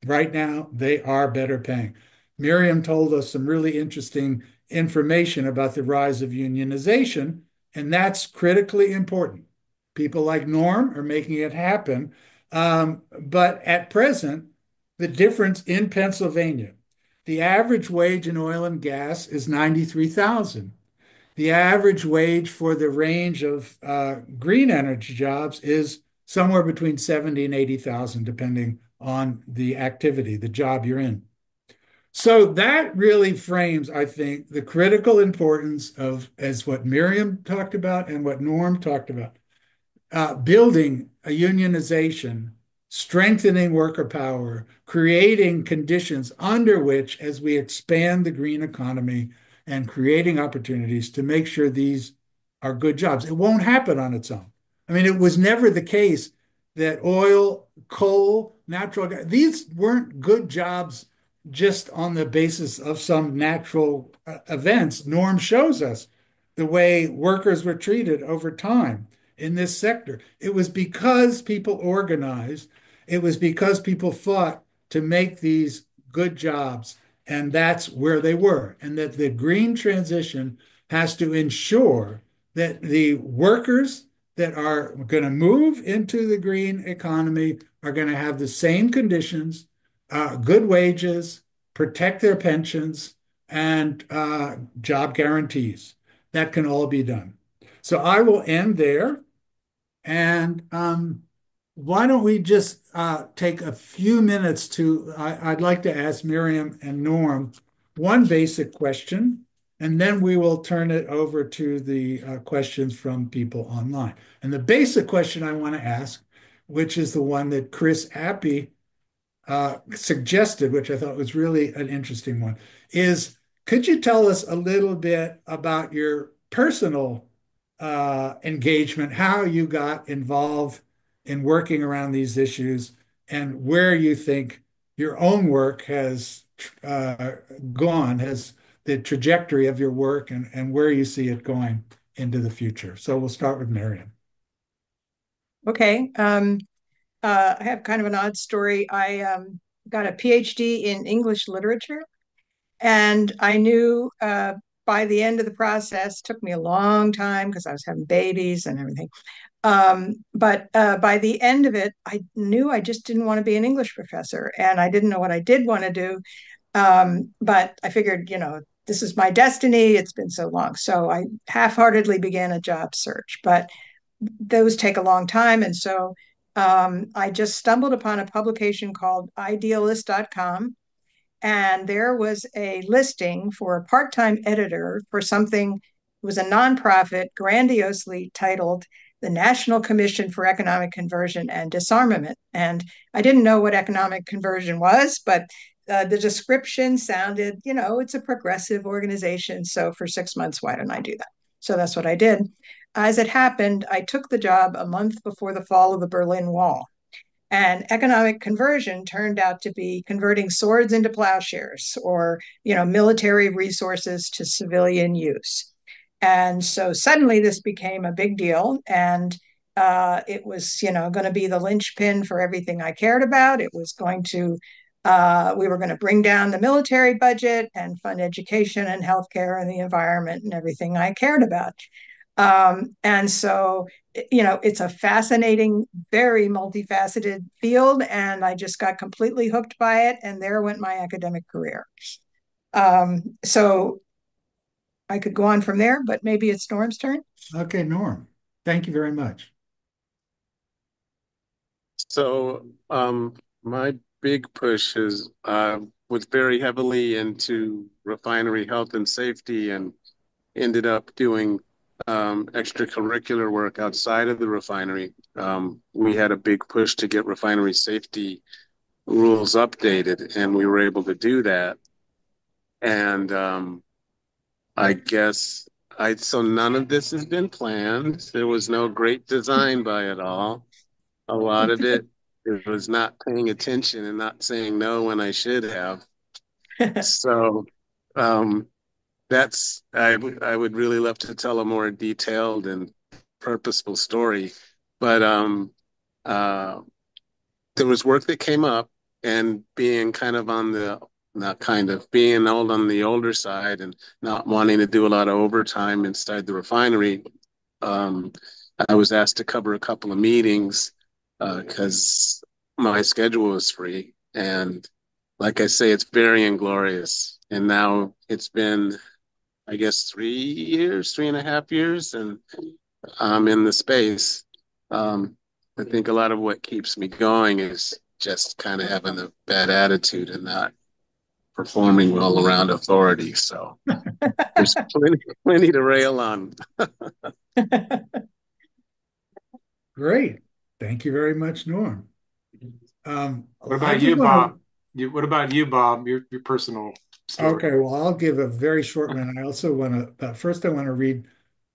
Right now, they are better paying. Miriam told us some really interesting information about the rise of unionization, and that's critically important. People like Norm are making it happen. Um, but at present, the difference in Pennsylvania, the average wage in oil and gas is 93,000. The average wage for the range of uh, green energy jobs is somewhere between 70 and 80,000, depending on the activity, the job you're in. So that really frames, I think, the critical importance of, as what Miriam talked about and what Norm talked about, uh, building a unionization, strengthening worker power, creating conditions under which, as we expand the green economy and creating opportunities to make sure these are good jobs. It won't happen on its own. I mean, it was never the case that oil, coal, natural gas, these weren't good jobs just on the basis of some natural uh, events. Norm shows us the way workers were treated over time in this sector. It was because people organized, it was because people fought to make these good jobs, and that's where they were. And that the green transition has to ensure that the workers that are going to move into the green economy are going to have the same conditions uh, good wages, protect their pensions, and uh, job guarantees. That can all be done. So I will end there. And um, why don't we just uh, take a few minutes to, I, would like to ask Miriam and Norm one basic question, and then we will turn it over to the uh, questions from people online. And the basic question I want to ask, which is the one that Chris Appy uh, suggested, which I thought was really an interesting one, is could you tell us a little bit about your personal uh, engagement, how you got involved in working around these issues, and where you think your own work has uh, gone, has the trajectory of your work, and, and where you see it going into the future. So we'll start with Miriam. Okay. Um, uh, I have kind of an odd story. I um, got a PhD in English literature, and I knew uh, by the end of the process, took me a long time because I was having babies and everything. Um, but uh, by the end of it, I knew I just didn't want to be an English professor, and I didn't know what I did want to do. Um, but I figured, you know, this is my destiny. It's been so long, so I half-heartedly began a job search, but those take a long time, and so um, I just stumbled upon a publication called idealist.com. And there was a listing for a part time editor for something, it was a nonprofit, grandiosely titled the National Commission for Economic Conversion and Disarmament. And I didn't know what economic conversion was, but uh, the description sounded, you know, it's a progressive organization. So for six months, why don't I do that? So that's what I did. As it happened, I took the job a month before the fall of the Berlin Wall. And economic conversion turned out to be converting swords into plowshares or, you know, military resources to civilian use. And so suddenly this became a big deal. And uh, it was, you know, going to be the linchpin for everything I cared about. It was going to, uh, we were going to bring down the military budget and fund education and healthcare and the environment and everything I cared about. Um, and so, you know, it's a fascinating, very multifaceted field. And I just got completely hooked by it. And there went my academic career. Um, so I could go on from there, but maybe it's Norm's turn. Okay, Norm. Thank you very much. So um, my big push is uh, was very heavily into refinery health and safety and ended up doing um, extracurricular work outside of the refinery. Um, we had a big push to get refinery safety rules updated, and we were able to do that. And um, I guess I so none of this has been planned. There was no great design by it all. A lot of it, it was not paying attention and not saying no when I should have. so um, that's I, I would really love to tell a more detailed and purposeful story but um uh there was work that came up and being kind of on the not kind of being old on the older side and not wanting to do a lot of overtime inside the refinery um i was asked to cover a couple of meetings because uh, my schedule was free and like i say it's very inglorious and now it's been I guess three years, three and a half years, and I'm in the space. Um, I think a lot of what keeps me going is just kind of having a bad attitude and not performing well around authority. So there's plenty, plenty to rail on. Great. Thank you very much, Norm. Um, what about you, Bob? You, what about you, Bob? Your your personal story. Okay, well, I'll give a very short one. I also want to, first, I want to read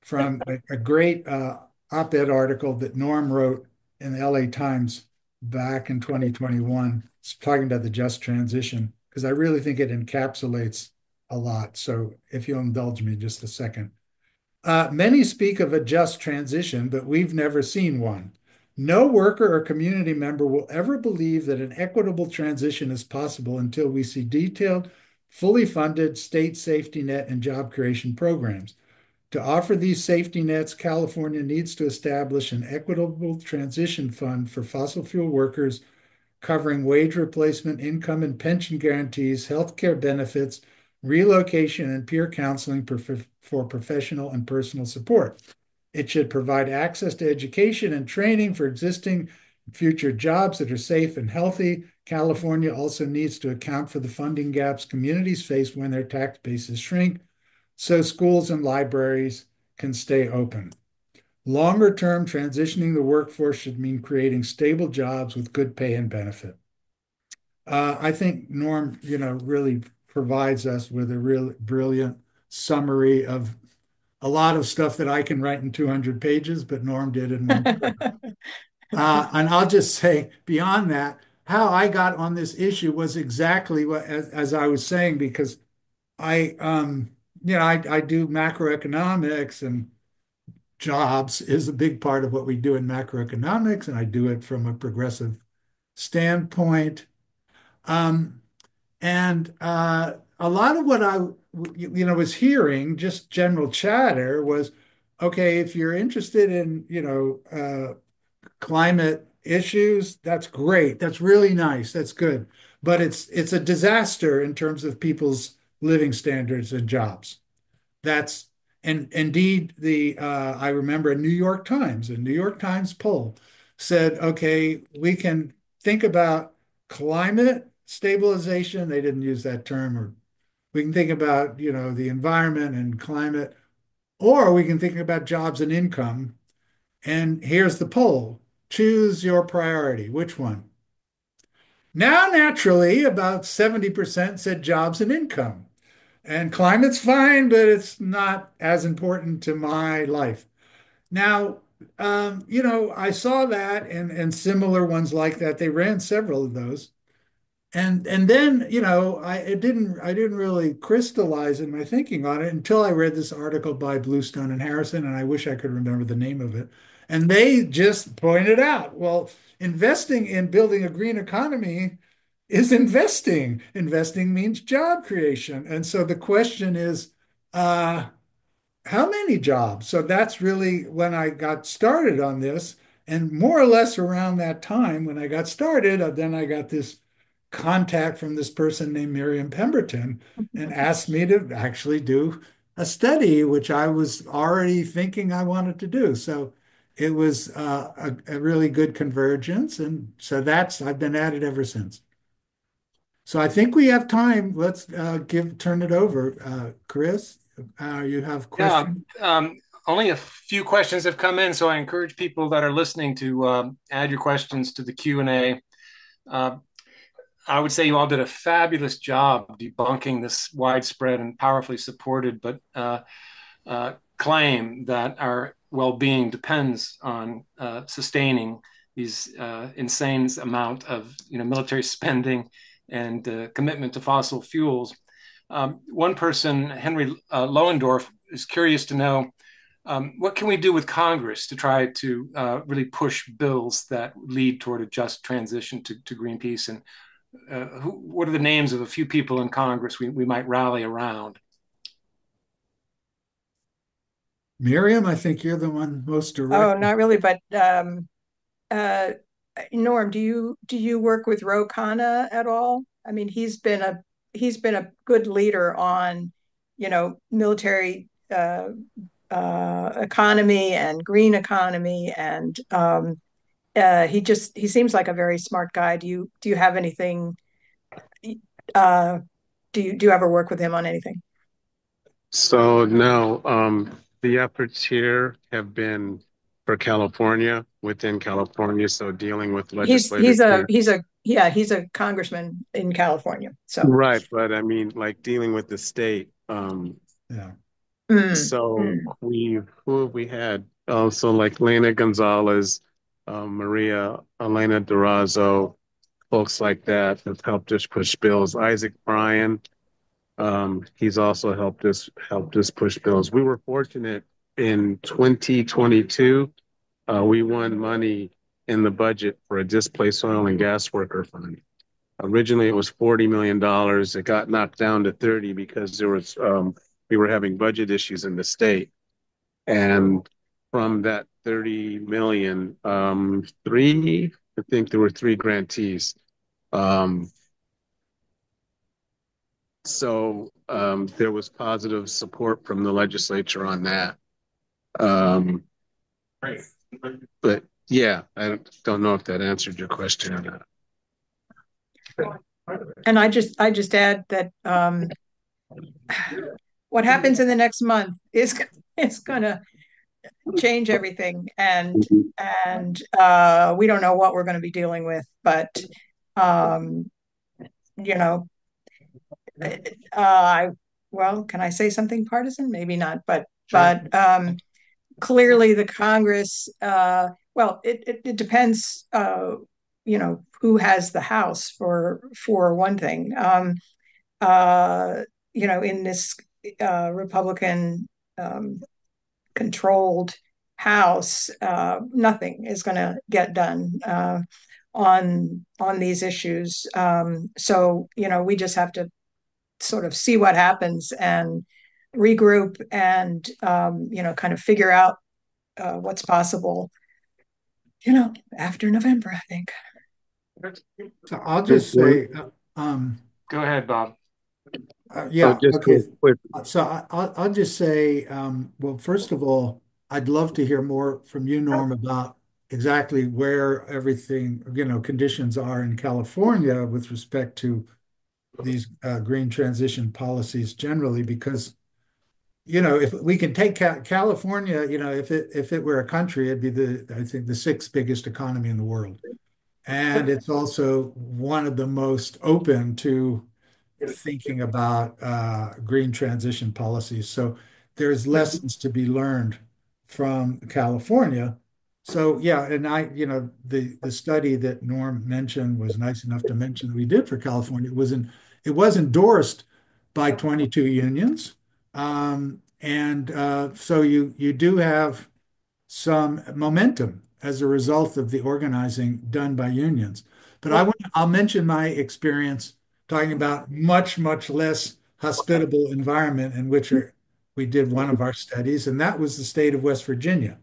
from a, a great uh, op ed article that Norm wrote in the LA Times back in 2021, It's talking about the just transition, because I really think it encapsulates a lot. So if you'll indulge me just a second. Uh, many speak of a just transition, but we've never seen one. No worker or community member will ever believe that an equitable transition is possible until we see detailed fully funded state safety net and job creation programs. To offer these safety nets, California needs to establish an equitable transition fund for fossil fuel workers covering wage replacement, income and pension guarantees, healthcare benefits, relocation, and peer counseling for professional and personal support. It should provide access to education and training for existing future jobs that are safe and healthy. California also needs to account for the funding gaps communities face when their tax bases shrink, so schools and libraries can stay open. Longer term, transitioning the workforce should mean creating stable jobs with good pay and benefit. Uh, I think Norm, you know, really provides us with a really brilliant summary of a lot of stuff that I can write in 200 pages, but Norm did in one. Uh, and I'll just say beyond that, how I got on this issue was exactly what, as, as I was saying, because I, um, you know, I, I do macroeconomics and jobs is a big part of what we do in macroeconomics, and I do it from a progressive standpoint. Um, and uh, a lot of what I, you know, was hearing, just general chatter, was, okay, if you're interested in, you know, uh, climate issues, that's great. That's really nice. That's good. But it's it's a disaster in terms of people's living standards and jobs. That's and indeed the uh, I remember a New York Times, a New York Times poll said, okay, we can think about climate stabilization. They didn't use that term, or we can think about you know the environment and climate, or we can think about jobs and income. And here's the poll choose your priority. Which one? Now, naturally, about 70% said jobs and income. And climate's fine, but it's not as important to my life. Now, um, you know, I saw that and, and similar ones like that. They ran several of those. And and then, you know, I it didn't I didn't really crystallize in my thinking on it until I read this article by Bluestone and Harrison, and I wish I could remember the name of it. And they just pointed out, well, investing in building a green economy is investing. Investing means job creation. And so the question is, uh, how many jobs? So that's really when I got started on this. And more or less around that time when I got started, uh, then I got this contact from this person named Miriam Pemberton and asked me to actually do a study, which I was already thinking I wanted to do. So it was uh, a, a, really good convergence. And so that's, I've been at it ever since. So I think we have time. Let's uh, give turn it over. Uh, Chris, uh, you have questions? Yeah, um, only a few questions have come in, so I encourage people that are listening to um, add your questions to the Q and A. Uh, I would say you all did a fabulous job debunking this widespread and powerfully supported, but uh, uh, claim that our well-being depends on uh, sustaining these uh, insane amount of you know military spending and uh, commitment to fossil fuels. Um, one person, Henry uh, Lohendorf, is curious to know um, what can we do with Congress to try to uh, really push bills that lead toward a just transition to, to Greenpeace, and uh, who, what are the names of a few people in Congress we, we might rally around? Miriam, I think you're the one most direct. Oh, not really, but um, uh, Norm, do you do you work with Ro Khanna at all? I mean, he's been a he's been a good leader on, you know, military uh, uh, economy and green economy, and um, uh, he just he seems like a very smart guy. Do you do you have anything? Uh, do you do you ever work with him on anything? So no, um, the efforts here have been for California within California. So dealing with legislators. He's he's a he's a yeah he's a congressman in California. So right, but I mean like dealing with the state. Um, Yeah. Mm, so mm. we who have we had? Also like Lena Gonzalez, um, Maria Elena Durazo, folks like that have helped us push bills. Isaac Bryan, um, he's also helped us helped us push bills. We were fortunate in 2022. Uh, we won money in the budget for a displaced oil and gas worker fund. Originally, it was forty million dollars. It got knocked down to thirty because there was um, we were having budget issues in the state, and from that thirty million, um, three I think there were three grantees. Um, so um, there was positive support from the legislature on that. Um, but yeah, I don't, don't know if that answered your question or not. And I just I just add that um, what happens in the next month is is going to change everything, and and uh, we don't know what we're going to be dealing with, but um, you know, uh, I well, can I say something partisan? Maybe not, but but um, clearly the Congress. Uh, well, it it, it depends. Uh, you know who has the House for for one thing. Um, uh, you know, in this uh, Republican um, controlled House, uh, nothing is going to get done uh, on on these issues. Um, so you know, we just have to sort of see what happens and regroup and um, you know, kind of figure out uh, what's possible. You know, after November, I think. So I'll just say, uh, um, Go ahead, Bob. uh, yeah, So just okay. real quick, So I, I'll, I'll just say, um, well, first of all, I'd love to hear more from you, Norm, about exactly where everything, you know, conditions are in California with respect to these uh, green transition policies generally, because, you know, if we can take Ca California, you know, if it if it were a country, it'd be the, I think, the sixth biggest economy in the world. And it's also one of the most open to thinking about uh, green transition policies. So there's lessons to be learned from California. So yeah, and I, you know, the the study that Norm mentioned was nice enough to mention that we did for California. It was in, it was endorsed by 22 unions, um, and uh, so you you do have some momentum as a result of the organizing done by unions. But I want, I'll mention my experience talking about much, much less hospitable environment in which we did one of our studies, and that was the state of West Virginia.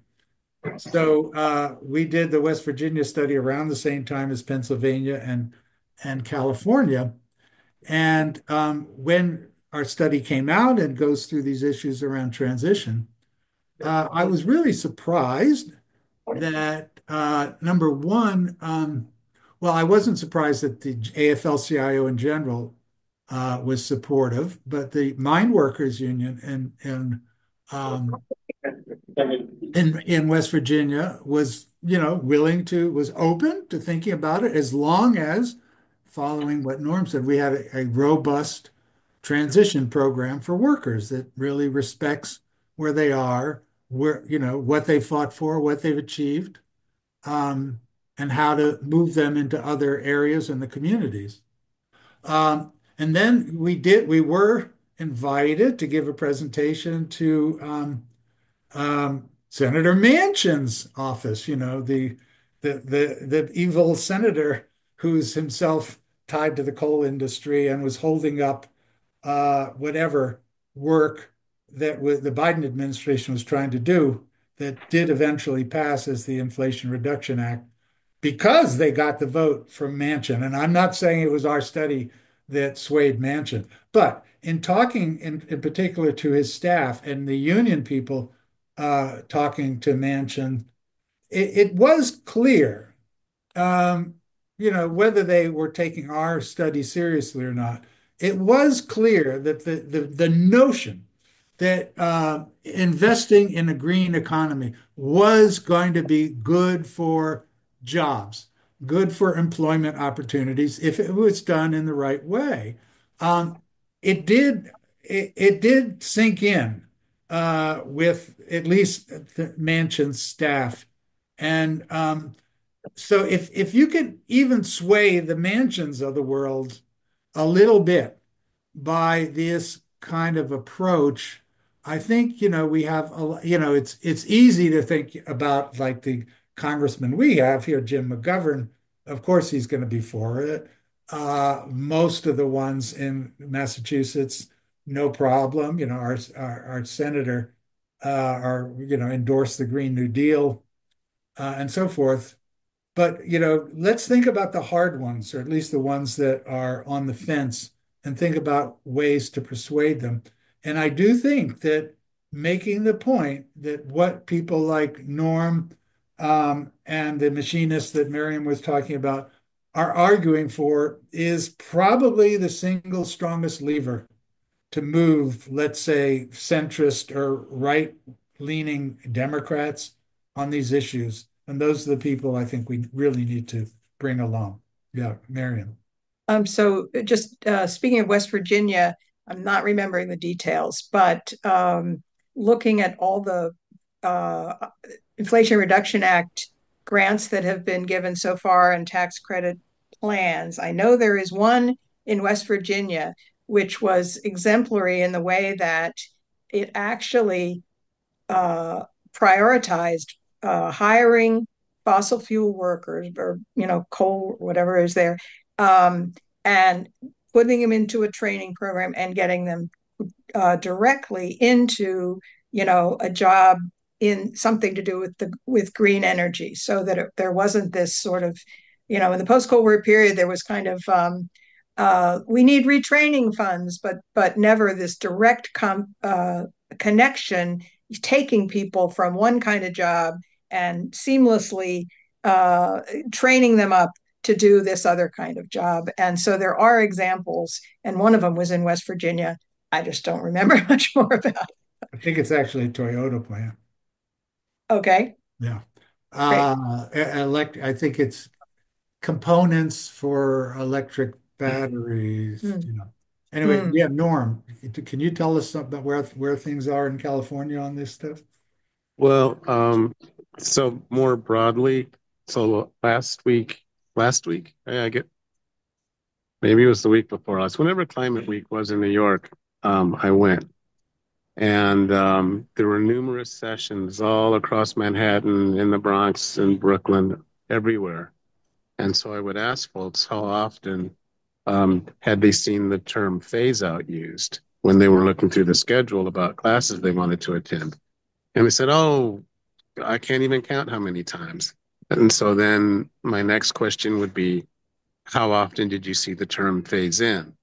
So uh, we did the West Virginia study around the same time as Pennsylvania and and California. And um, when our study came out and goes through these issues around transition, uh, I was really surprised that uh, number one, um, well, I wasn't surprised that the AFL-CIO in general uh, was supportive, but the mine workers union in in um, in in West Virginia was you know willing to was open to thinking about it as long as following what Norm said, we had a, a robust transition program for workers that really respects where they are, where you know what they fought for, what they've achieved, um, and how to move them into other areas in the communities. Um, and then we did, we were invited to give a presentation to um, um, Senator Manchin's office, you know, the, the, the, the evil senator who's himself tied to the coal industry and was holding up whatever work that the Biden administration was trying to do that did eventually pass as the Inflation Reduction Act because they got the vote from Manchin. And I'm not saying it was our study that swayed Manchin, but in talking in, in particular to his staff and the union people uh, talking to Manchin, it, it was clear, um, you know, whether they were taking our study seriously or not, it was clear that the, the, the notion that uh, investing in a green economy was going to be good for jobs, good for employment opportunities if it was done in the right way. Um, it did it, it did sink in uh, with at least the Manchin's staff, and um, so if if you can even sway the Manchins of the world a little bit by this kind of approach, I think you know we have a you know it's it's easy to think about like the congressman we have here, Jim McGovern. Of course, he's going to be for it. Uh, most of the ones in Massachusetts, no problem. You know, our our, our senator, uh, our you know endorsed the Green New Deal, uh, and so forth. But you know, let's think about the hard ones, or at least the ones that are on the fence, and think about ways to persuade them. And I do think that making the point that what people like Norm um, and the machinists that Miriam was talking about are arguing for is probably the single strongest lever to move, let's say, centrist or right leaning Democrats on these issues. And those are the people I think we really need to bring along. Yeah, Miriam. Um, so just uh, speaking of West Virginia, I'm not remembering the details, but um, looking at all the uh, Inflation Reduction Act grants that have been given so far and tax credit plans, I know there is one in West Virginia which was exemplary in the way that it actually uh, prioritized uh, hiring fossil fuel workers or you know coal whatever is there um, and putting them into a training program and getting them uh, directly into you know a job in something to do with the with green energy so that it, there wasn't this sort of you know in the post cold war period there was kind of um, uh, we need retraining funds but but never this direct com- uh, connection taking people from one kind of job and seamlessly uh, training them up to do this other kind of job. And so there are examples, and one of them was in West Virginia. I just don't remember much more about it. I think it's actually a Toyota plant. Okay. Yeah. Uh, elect, I think it's components for electric batteries, mm. you know. Anyway, mm. yeah, Norm, can you tell us something about where where things are in California on this stuff? Well, um, so more broadly, so last week last week. I get maybe it was the week before last. Whenever Climate Week was in New York, um, I went, and um, there were numerous sessions all across Manhattan, in the Bronx, in Brooklyn, everywhere. And so I would ask folks how often um, had they seen the term phase out used when they were looking through the schedule about classes they wanted to attend. And they said, "Oh, I can't even count how many times." And so then my next question would be, how often did you see the term phase in?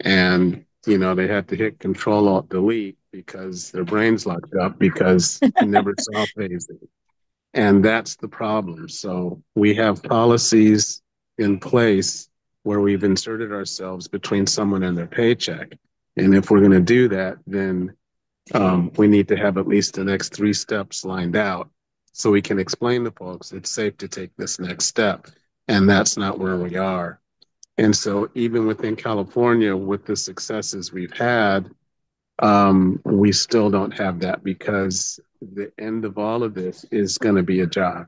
And, you know, they had to hit control alt delete because their brains locked up because they never saw phase in. And that's the problem. So we have policies in place where we've inserted ourselves between someone and their paycheck. And if we're going to do that, then um, we need to have at least the next three steps lined out so we can explain to folks it's safe to take this next step. And that's not where we are. And so, even within California, with the successes we've had, um, we still don't have that because the end of all of this is going to be a job.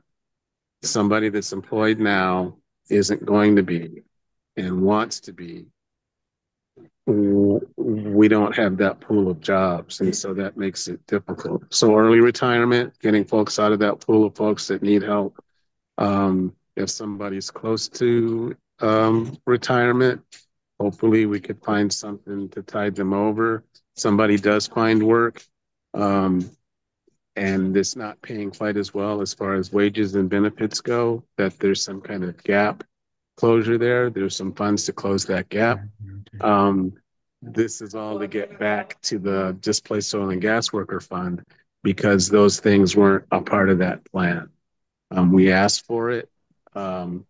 Somebody that's employed now isn't going to be and wants to be we don't have that pool of jobs and so that makes it difficult. So early retirement getting folks out of that pool of folks that need help um, if somebody's close to um, retirement hopefully we could find something to tide them over. Somebody does find work um, and it's not paying quite as well as far as wages and benefits go that there's some kind of gap closure there. There's some funds to close that gap. Um, this is all to get back to the displaced oil and gas worker fund because those things weren't a part of that plan. Um, we asked for it. Um,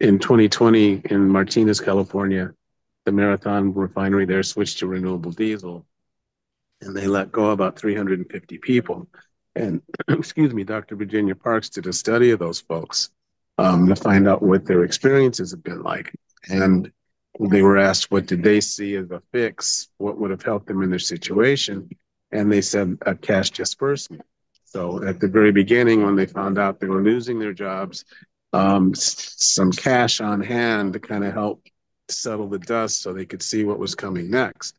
in 2020 in Martinez, California, the Marathon refinery there switched to renewable diesel and they let go about 350 people. And excuse me, Dr. Virginia Parks did a study of those folks um, to find out what their experiences have been like. And they were asked, what did they see as a fix? What would have helped them in their situation? And they said a cash disbursement. So at the very beginning, when they found out they were losing their jobs, um, some cash on hand to kind of help settle the dust so they could see what was coming next.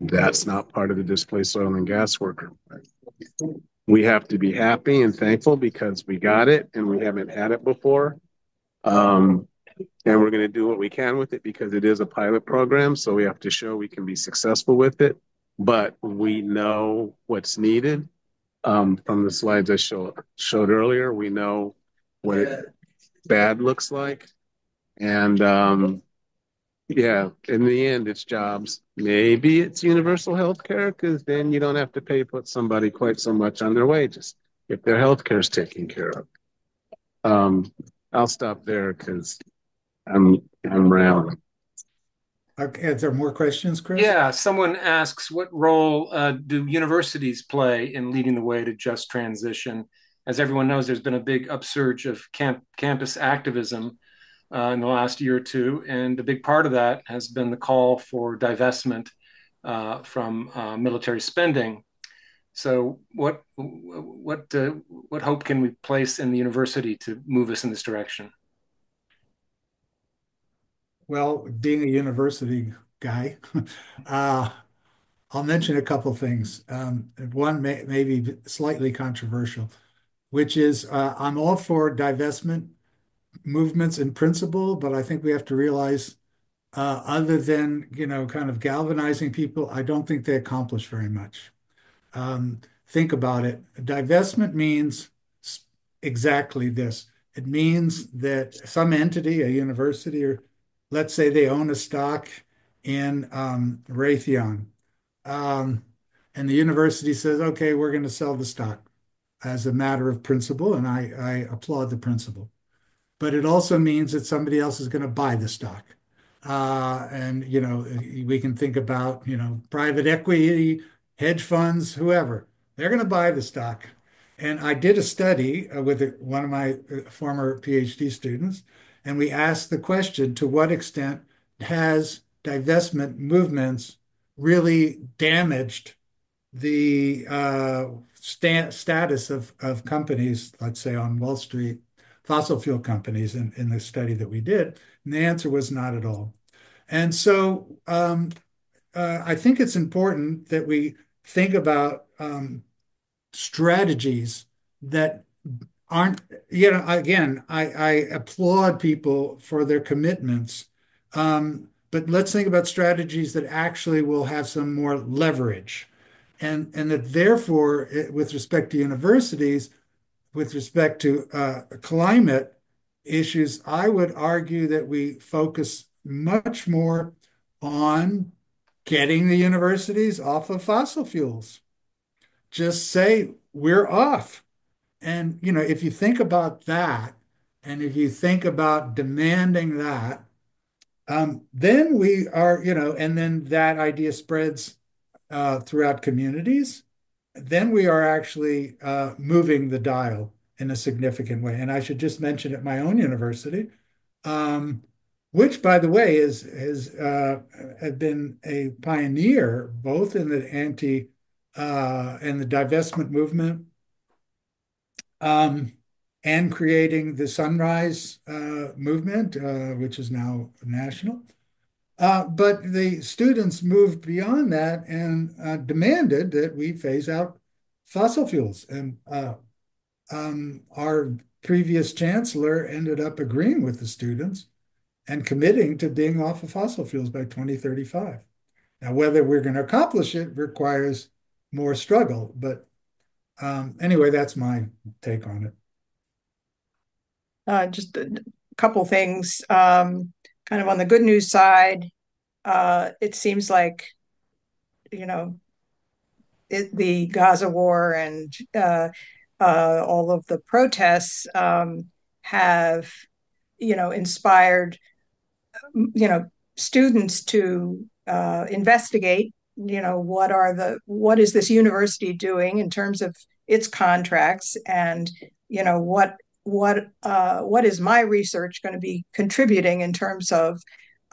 That's not part of the displaced oil and gas worker we have to be happy and thankful because we got it and we haven't had it before. Um, and we're going to do what we can with it because it is a pilot program. So we have to show we can be successful with it. But we know what's needed. Um, from the slides I show, showed earlier, we know what bad looks like. And um, yeah, in the end, it's jobs. Maybe it's universal health care because then you don't have to pay put somebody quite so much on their wages if their health care is taken care of. Um, I'll stop there because I'm I'm rambling. Okay, is there more questions, Chris? Yeah, someone asks, what role uh, do universities play in leading the way to just transition? As everyone knows, there's been a big upsurge of camp- campus activism in the last year or two. And a big part of that has been the call for divestment uh, from uh, military spending. So, what what uh, what hope can we place in the university to move us in this direction? Well, being a university guy, uh, I'll mention a couple things. Um, one may, may be slightly controversial, which is uh, I'm all for divestment movements in principle, but I think we have to realize, uh, other than you know, kind of galvanizing people, I don't think they accomplish very much. Um, think about it. Divestment means exactly this. It means that some entity, a university, or let's say they own a stock in um, Raytheon, um, and the university says, "Okay, we're going to sell the stock." As a matter of principle, and I, I applaud the principle but it also means that somebody else is going to buy the stock. Uh, and, you know, we can think about, you know, private equity, hedge funds, whoever, they're going to buy the stock. And I did a study uh, with one of my uh, former PhD students, and we asked the question to what extent has divestment movements really damaged the sta- status of companies, let's say on Wall Street, fossil fuel companies in, in the study that we did? And the answer was not at all. And so um, uh, I think it's important that we think about um, strategies that aren't, you know, again, I, I applaud people for their commitments. Um, but let's think about strategies that actually will have some more leverage. And, and that therefore, with respect to universities, with respect to uh, climate issues, I would argue that we focus much more on getting the universities off of fossil fuels. Just say we're off. And you know, if you think about that, and if you think about demanding that, Um, then we are, you know, and then that idea spreads uh, throughout communities. Then we are actually uh, moving the dial in a significant way. And I should just mention at my own university, um, which, by the way, is has uh, been a pioneer both in the anti uh, and the divestment movement, um, and creating the Sunrise uh, movement, uh, which is now national. Uh, but the students moved beyond that and uh, demanded that we phase out fossil fuels. And uh, um, our previous chancellor ended up agreeing with the students and committing to being off of fossil fuels by 2035. Now, whether we're going to accomplish it requires more struggle. But um, anyway, that's my take on it. Uh, just a couple things. Um, kind of on the good news side, uh, it seems like, you know, it, the Gaza war and uh, uh, all of the protests um, have, you know, inspired, you know, students to uh, investigate, you know, what are the what is this university doing in terms of its contracts and, you know, what what uh, what is my research going to be contributing in terms of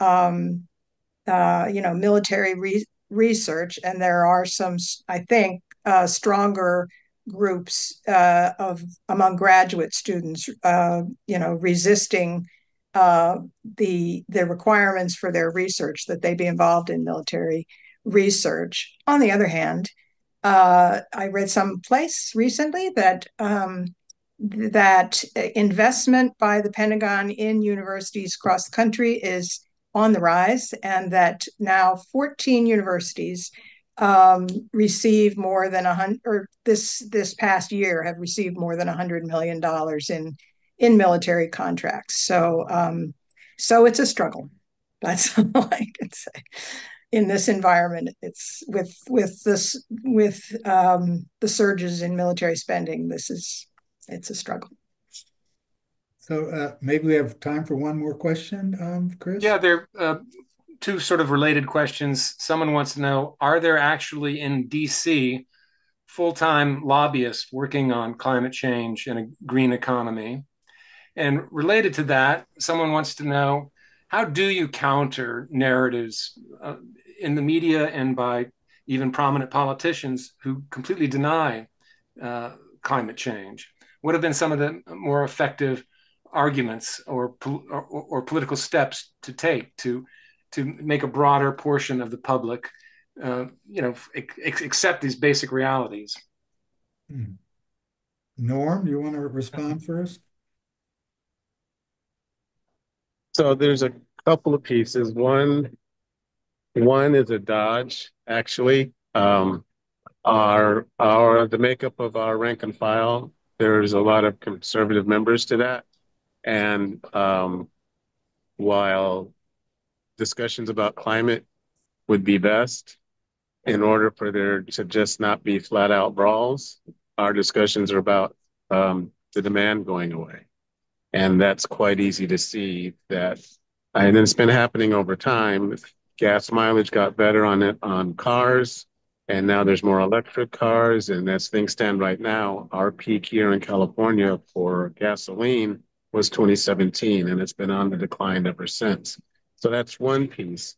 um, uh, you know military re- research? And there are some i think uh, stronger groups uh, of among graduate students uh, you know resisting uh, the the requirements for their research that they be involved in military research. On the other hand i read some place recently that um, that investment by the Pentagon in universities across the country is on the rise, and that now 14 universities um, receive more than a hundred, or this this past year have received more than a hundred million dollars in in military contracts. So um, so it's a struggle. That's all I can say. In this environment, it's with with this with um, the surges in military spending. This is it's a struggle. So uh, maybe we have time for one more question, um, Chris. Yeah, there are uh, two sort of related questions. Someone wants to know: Are there actually in DC full-time lobbyists working on climate change and a green economy? And related to that, someone wants to know: How do you counter narratives uh, in the media and by even prominent politicians who completely deny uh, climate change? What have been some of the more effective arguments or, or, or political steps to take to to make a broader portion of the public, uh, you know, ex- accept these basic realities. Hmm. Norm, do you want to respond first? So there's a couple of pieces. One, one is a dodge. Actually, um, our our the makeup of our rank and file. There's a lot of conservative members to that, and um, while discussions about climate would be best, in order for there to just not be flat out brawls, our discussions are about um, the demand going away. And that's quite easy to see that. And it's been happening over time. Gas mileage got better on it on cars, and now there's more electric cars. And as things stand right now, our peak here in California for gasoline was 2017, and it's been on the decline ever since. So that's one piece.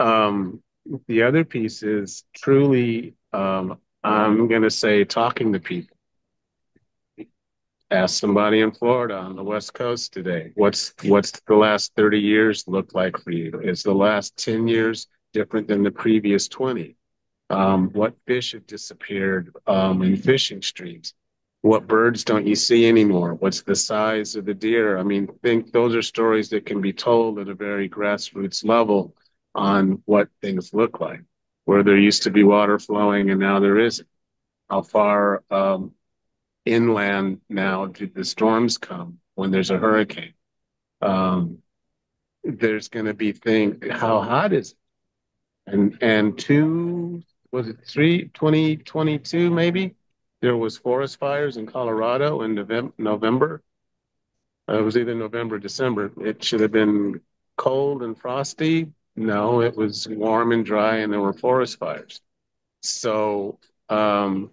Um, the other piece is truly, um, I'm going to say, talking to people. Ask somebody in Florida on the West Coast today, what's what's the last 30 years look like for you? Is the last 10 years different than the previous 20? Um, what fish have disappeared um, in fishing streams? what birds don't you see anymore? What's the size of the deer? I mean, think those are stories that can be told at a very grassroots level on what things look like, where there used to be water flowing and now there isn't. How far um, inland now do the storms come when there's a hurricane? Um, there's going to be things. How hot is it? And and two was it three 2022 maybe there was forest fires in Colorado in November. Uh, it was either November or December. It should have been cold and frosty? No, it was warm and dry, and there were forest fires. So, um,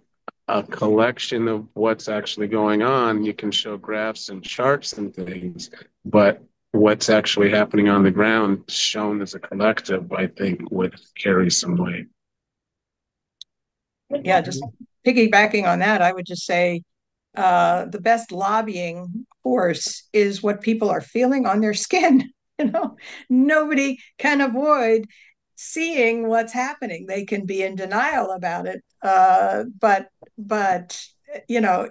a collection of what's actually going on, you can show graphs and charts and things, but what's actually happening on the ground, shown as a collective, I think would carry some weight. Yeah, just piggybacking on that, I would just say uh, the best lobbying force is what people are feeling on their skin. You know, nobody can avoid seeing what's happening. They can be in denial about it, uh, but but you know,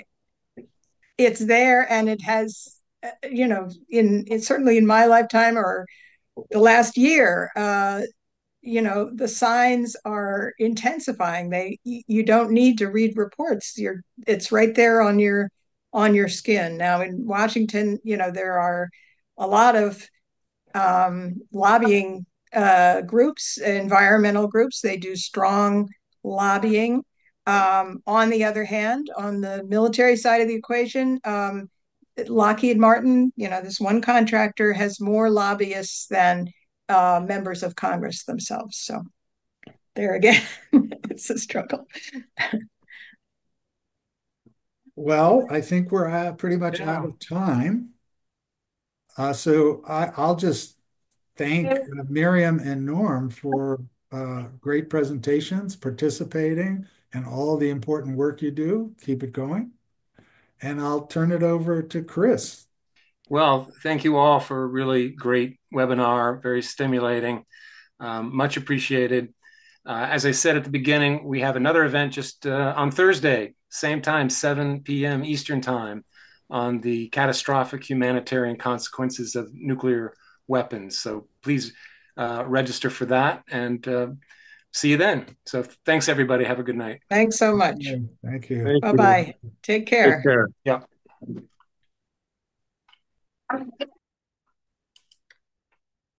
it's there and it has uh, you know in, in certainly in my lifetime or the last year uh, you know the signs are intensifying. They you don't need to read reports. You're it's right there on your on your skin. Now in washington you know there are a lot of um, lobbying uh, groups environmental groups. They do strong lobbying. Um, on the other hand on the military side of the equation um, lockheed martin you know this one contractor has more lobbyists than uh, members of Congress themselves. So there again, it's a struggle. well, I think we're uh, pretty much yeah. out of time. Uh, so I, will just thank uh, Miriam and Norm for uh, great presentations, participating, and all the important work you do. Keep it going. And I'll turn it over to Chris. Well, thank you all for a really great webinar, very stimulating, um, much appreciated. Uh, as I said at the beginning, we have another event just uh, on Thursday, same time, 7 p.m. Eastern Time, on the catastrophic humanitarian consequences of nuclear weapons. So please uh, register for that and uh, see you then. So thanks, everybody. Have a good night. Thanks so much. Thank you. Bye bye. Take care. Take care. Yeah. Um,